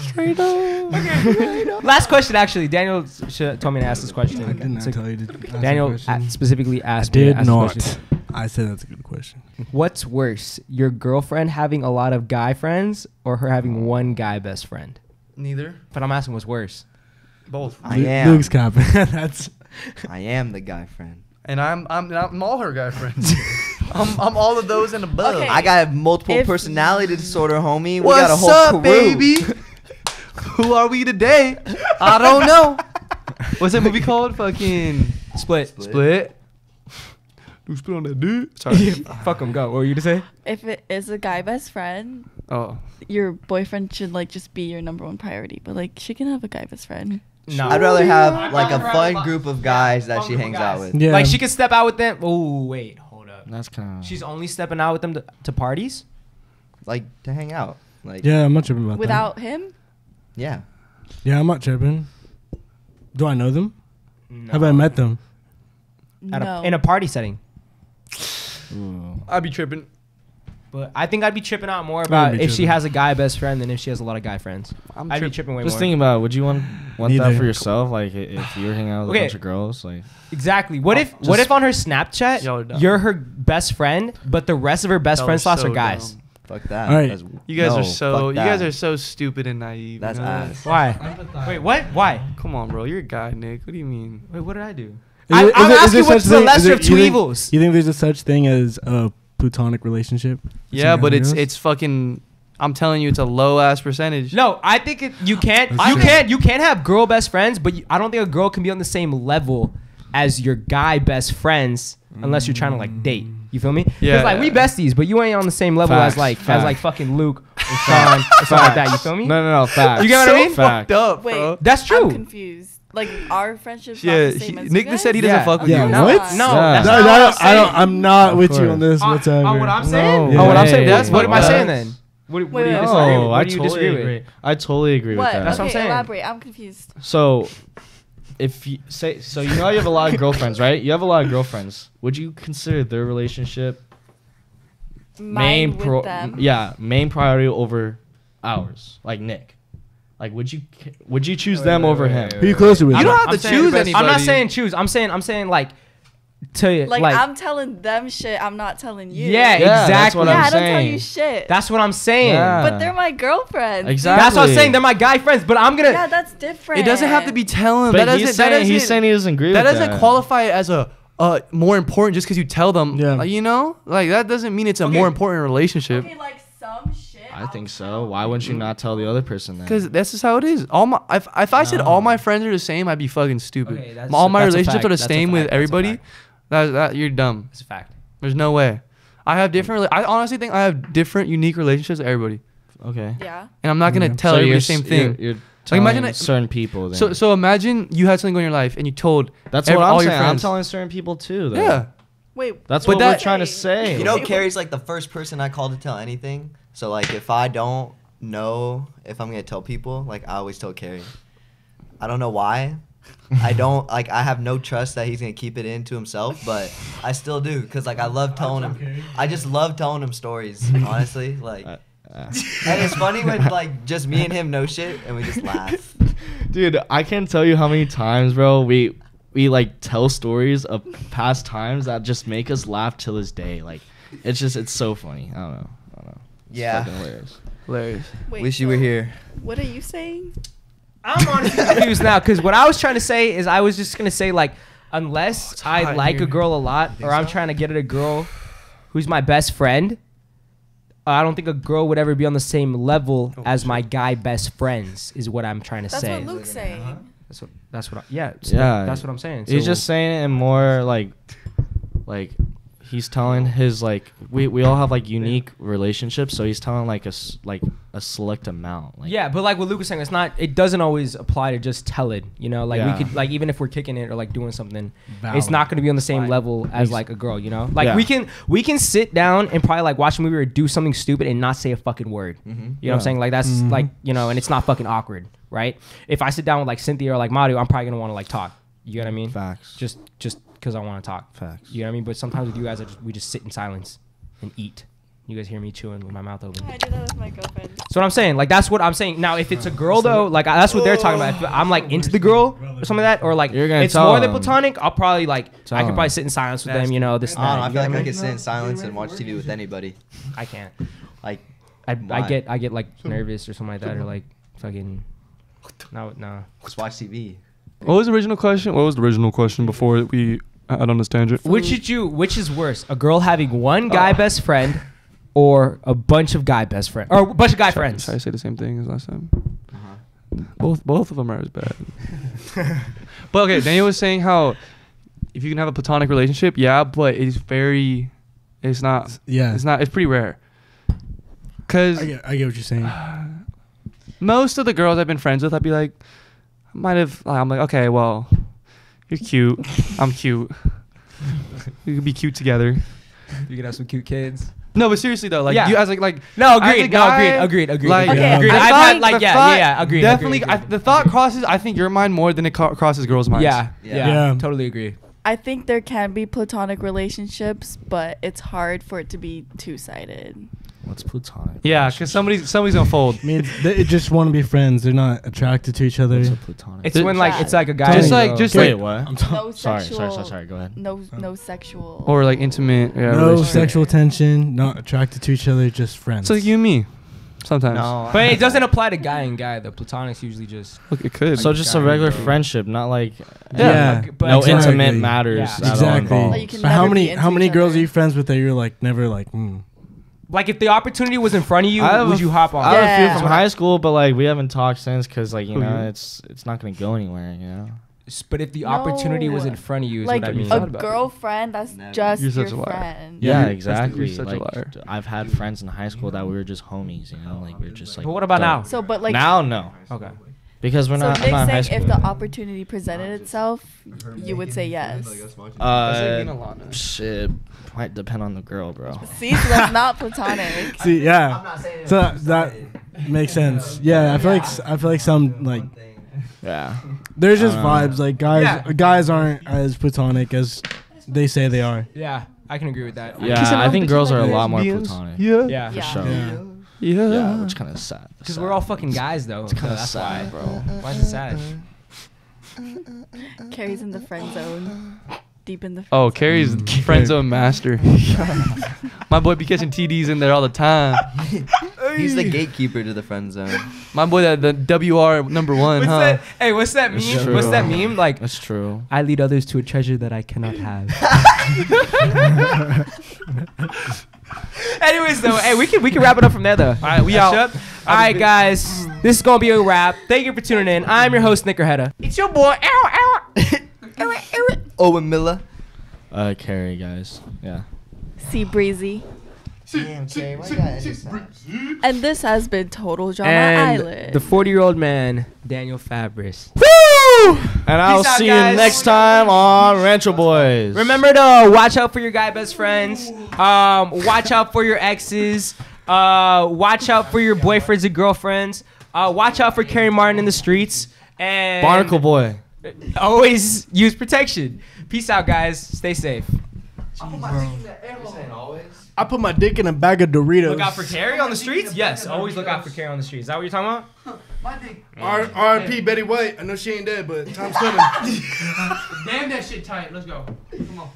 Straight up. Okay. Last question, actually. Daniel sh- told me to ask this question. I did not So tell you to ask Daniel a- specifically I asked me to did ask not. I said that's a good question. What's worse, your girlfriend having a lot of guy friends or her having one guy best friend? Neither. But I'm asking what's worse. Both. I Lu- am. Luke's copping. that's I am the guy friend. And I'm I'm I'm all her guy friends. I'm I'm all of those and above. Okay. I got multiple If- personality disorder, homie. We got a whole up, crew. baby? Who are we today? I don't know. What's that movie called? Fucking Split. Split. Do split on that dude? Sorry. Fuck him. Go. What were you to say? If it is a guy best friend, oh. your boyfriend should like just be your number one priority. But like she can have a guy best friend. No. I'd rather have like a I'd rather fun group of yeah, guys that she hangs out with. yeah. Like she could step out with them. Oh wait, hold up. That's kind of. She's only stepping out with them to, to parties. Like to hang out. Like Yeah, I'm not tripping about Without him, yeah. Yeah, I'm not tripping. Do I know them? No. Have I met them? At no. a, in a party setting. Ooh. I'd be tripping. But I think I'd be tripping out more about be if she has a guy best friend than if she has a lot of guy friends. I'm I'd be tripping. tripping way Just more. thinking about, it, would you want want that for yourself? Like i- if you're hanging out with Okay. a bunch of girls, like Exactly. What if what just- if on her Snapchat Y'all are you're her best friend, but the rest of her best Y'all friend are slots so are guys? dumb. Fuck that. All right. That's- You guys no, are so fuck you guys that. are so stupid and naive. That's you know? ass. Why? Wait, what? Why? Come on, bro. You're a guy, Nick. What do you mean? Wait, what did I do? Is I, it- I'm is it- is asking there what's such the thing- is lesser it- of two you think- evils. You think there's a such thing as a platonic relationship? Yeah, but it's and girls? it's fucking. I'm telling you, it's a low ass percentage. No, I think it, you can't. That's You true. can't. You can't have girl best friends, but you, I don't think a girl can be on the same level as your guy best friends unless you're trying to like date. You feel me? Yeah, Because like we besties, but you ain't on the same level Facts, as like as like fucking Luke or Sean or something like that. You feel me? no, no, no, facts. You get what I mean? Facts. Fucked up, Wait. bro. That's I'm true. confused. Like our friendship's Yeah, not the he- as Nick you just said he doesn't Yeah. fuck with Yeah, you. No, what? No, Yeah. that's No, not no, what I'm I saying. don't, I'm not with you on this On- whatsoever. on what I'm saying? No oh, what I'm way. saying. That's what am I saying then? What, what Wait, do you wait, disagree oh, with? No, What I do you totally disagree with? agree. I totally agree What? with that. That's what I'm okay, saying. elaborate. I'm confused. So, if you say so, you know you have a lot of girlfriends, right? You have a lot of girlfriends. Would you consider their relationship Mine with pro- them. yeah main priority over ours? Like Nick, like would you would you choose them over him? Who you closer with? You don't not- have I'm to saying- choose I'm not saying choose. I'm saying I'm saying like to Like, like, I'm telling them shit. I'm not telling you. yeah, Yeah, that's exactly. what yeah, I'm I don't tell saying. you shit. That's what I'm saying. Yeah. but they're my girlfriends. Exactly. That's what I'm saying. They're my guy friends, but I'm gonna. Yeah, that's different. It doesn't have to be telling. But that doesn't. he's that saying, he's doesn't- saying he doesn't agree with that with doesn't that. qualify it as a uh more important just because you tell them. Yeah. Like, you know, like that doesn't mean it's a Okay. more important relationship. Okay, like some shit. I think so. Why wouldn't you not tell the other person that? Because that's just how it is. All my if, if I said all my friends are the same, I'd be fucking stupid. Okay, that's- all my that's a relationships fact. are the That's a same fact. with That's a everybody. fact. That, that you're dumb. It's a fact. There's no way. I have different. rela- I honestly think I have different, unique relationships with everybody, okay. Yeah. and I'm not gonna Yeah. tell So you're the same thing. You're, you're Like, telling imagine it- certain people. Then. So so imagine you had something going in your life and you told. that's ev- what I'm all your saying. I'm friends. telling certain people too. Though. Yeah. Wait. That's But what that- we're trying to say. You know, Wait, Carey's like the first person I call to tell anything. So like, if I don't know if I'm gonna tell people, like I always tell Carey. I don't know why. I don't like. I have no trust that he's gonna keep it in to himself, but I still do because like I love telling him. I just love telling him stories. Honestly, like, Uh, uh. and it's funny when like just me and him know shit and we just laugh. Dude, I can't tell you how many times, bro, we we like tell stories of past times that just make us laugh till this day. Like, it's just it's so funny. I don't know. I don't know. It's Yeah. fucking hilarious. Hilarious. Wait, Wish you were so here. What are you saying? I'm honestly confused now because what I was trying to say is I was just gonna say like unless it's I hot like here. a girl a lot or I'm trying to get at a girl who's my best friend, uh, I don't think a girl would ever be on the same level Oh, as my guy best friends. Is what I'm trying to say. That's say. what Luke's saying. That's what. That's what. I, yeah. so Yeah. That's what I'm saying. He's So- just saying it in more like like he's telling his like we, we all have like unique relationships, so he's telling like a s- like a select amount. Like yeah, but like what Luke was saying, it's not. It doesn't always apply to just tell it. You know, like Yeah. we could like even if we're kicking it or like doing something, it's not going to be on the same Fine. level as like a girl. You know, like Yeah. we can we can sit down and probably like watch a movie or do something stupid and not say a fucking word. You know what I'm saying? Like that's Mhm. like you know, and it's not fucking awkward, right? If I sit down with like Cynthia or like Mario, I'm probably gonna want to like talk. You know what I mean? facts. Just just because I want to talk. facts. You know what I mean? But sometimes with you guys, I just we just sit in silence and eat. You guys hear me chewing with my mouth open. I do that with my girlfriend. So what I'm saying, like that's what I'm saying. Now, if it's a girl though, like that's what they're talking about. If I'm like into the girl or something like that, or like You're gonna it's tell more than them. platonic, I'll probably like I Tell could probably sit in silence with them. You know, this. and I don't know. I you feel like I could sit in silence and watch TV with anybody. I can't. Like, I, I Why? get I get like nervous or something like that, or like fucking. No, no. just watch TV. What was the original question? What was the original question before we out on this tangent? Which should you? Which is worse? A girl having one guy best friend, or a bunch of guy best friend, or a bunch of guy Should I- friends? Should I say the same thing as last time? Uh-huh. Both both of them are as bad. but okay, Daniel was saying how if you can have a platonic relationship, yeah, but it's very, it's not, Yeah. it's not, it's pretty rare. Cause I get, I get what you're saying. most of the girls I've been friends with, I'd be like, I might have, I'm like, okay, well, you're cute, I'm cute, we could be cute together. You can have some cute kids. No, but seriously though, like Yeah. you as like like No, as a agreed. No, agreed. Agreed. Agreed. Like, Okay, agreed. I I've thought- had like yeah, thought- yeah, yeah. Agreed. Definitely, agreed, I, the thought crosses. I think your mind more than it co- crosses girls' minds. Yeah, Yeah. yeah, Yeah. Totally agree. I think there can be platonic relationships, but it's hard for it to be two sided. What's platonic? yeah, because somebody's somebody's gonna fold. I mean, they just want to be friends. They're not attracted to each other. What's a platonic? It's when like it's like a guy. Just like- just Wait, like- what? I'm talking. No sorry, sexual. sorry, sorry, sorry. Go ahead. No, no sexual. Or like intimate. Yeah, no sexual tension. Not attracted to each other. Just friends. So you and me, sometimes. No, But it doesn't apply to guy and guy. The platonic's usually just Look, it could. So just a regular friendship, not like Yeah. Like, but no Exactly. intimate matters. Yeah. at all exactly. Like, you can But how many how many girls other. are you friends with that you're like never like? Mm. Like if the opportunity was in front of you, I would a you hop on? I have a Yeah. few from high school, but like we haven't talked since because like you Who, know you? it's it's not gonna go anywhere. You know. But if the opportunity was in front of you, is like what I a mean. thought about girlfriend that's Never. just You're your a liar. friend. Yeah, you're- exactly. you're such a like liar. I've had friends in high school that we were just homies. You know, like we are just like. But what about now? So, but like now, no, Okay. Because we're so not. I'm Nick's not in high saying school. if the opportunity presented itself, you would say yes. uh, shit, might depend on the girl, bro. See, so that's not platonic. See, yeah. So that, that makes sense. Yeah, I feel like s- I feel like some like Yeah. there's just Uh, vibes. Like guys, Yeah. guys aren't as platonic as they say they are. Yeah, I can agree with that. Yeah, I think girls are a lot more platonic. Yeah. Yeah. For Yeah. sure. Yeah. Yeah. Yeah, which kind of sad. Because we're all fucking guys, though. It's kind of that's sad, why. bro. Why is it sad? Carey's in the friend zone. Deep in the oh, friend Oh, zone. Carey's friend zone master. My boy be catching TDs in there all the time. He's the gatekeeper to the friend zone. My boy, that the WR number one, What's huh? that? Hey, what's that It's meme? What's that meme? Like, That's true. I lead others to a treasure that I cannot have. Anyways, though, hey, we can we can wrap it up from there, though. All right, we out. All right, guys, this is gonna be a wrap. Thank you for tuning in. I'm your host, Nick Grajeda. It's your boy. Ow, ow. Owen Miller. Uh, Carey, guys. Yeah. Sea breezy. Damn, Carey, why you gotta end this out? And this has been Total Drama and Island. the 40 year old man, Daniel Fabris. And I'll out, see guys. you next time on Rancho Boys. Remember to watch out for your guy best friends. Um, watch out for your exes. Uh, watch out for your boyfriends and girlfriends. Uh, watch out for Carey Martin in the streets. And Barnacle Boy. always use protection. Peace out, guys. Stay safe. I put my dick in a bag of Doritos. Look out for Carey on the streets. Yes, always look out for Carey on the streets. Is that what you're talking about? R- R.I.P. Betty White. I know she ain't dead, but time's coming. Damn that shit tight. Let's go. Come on.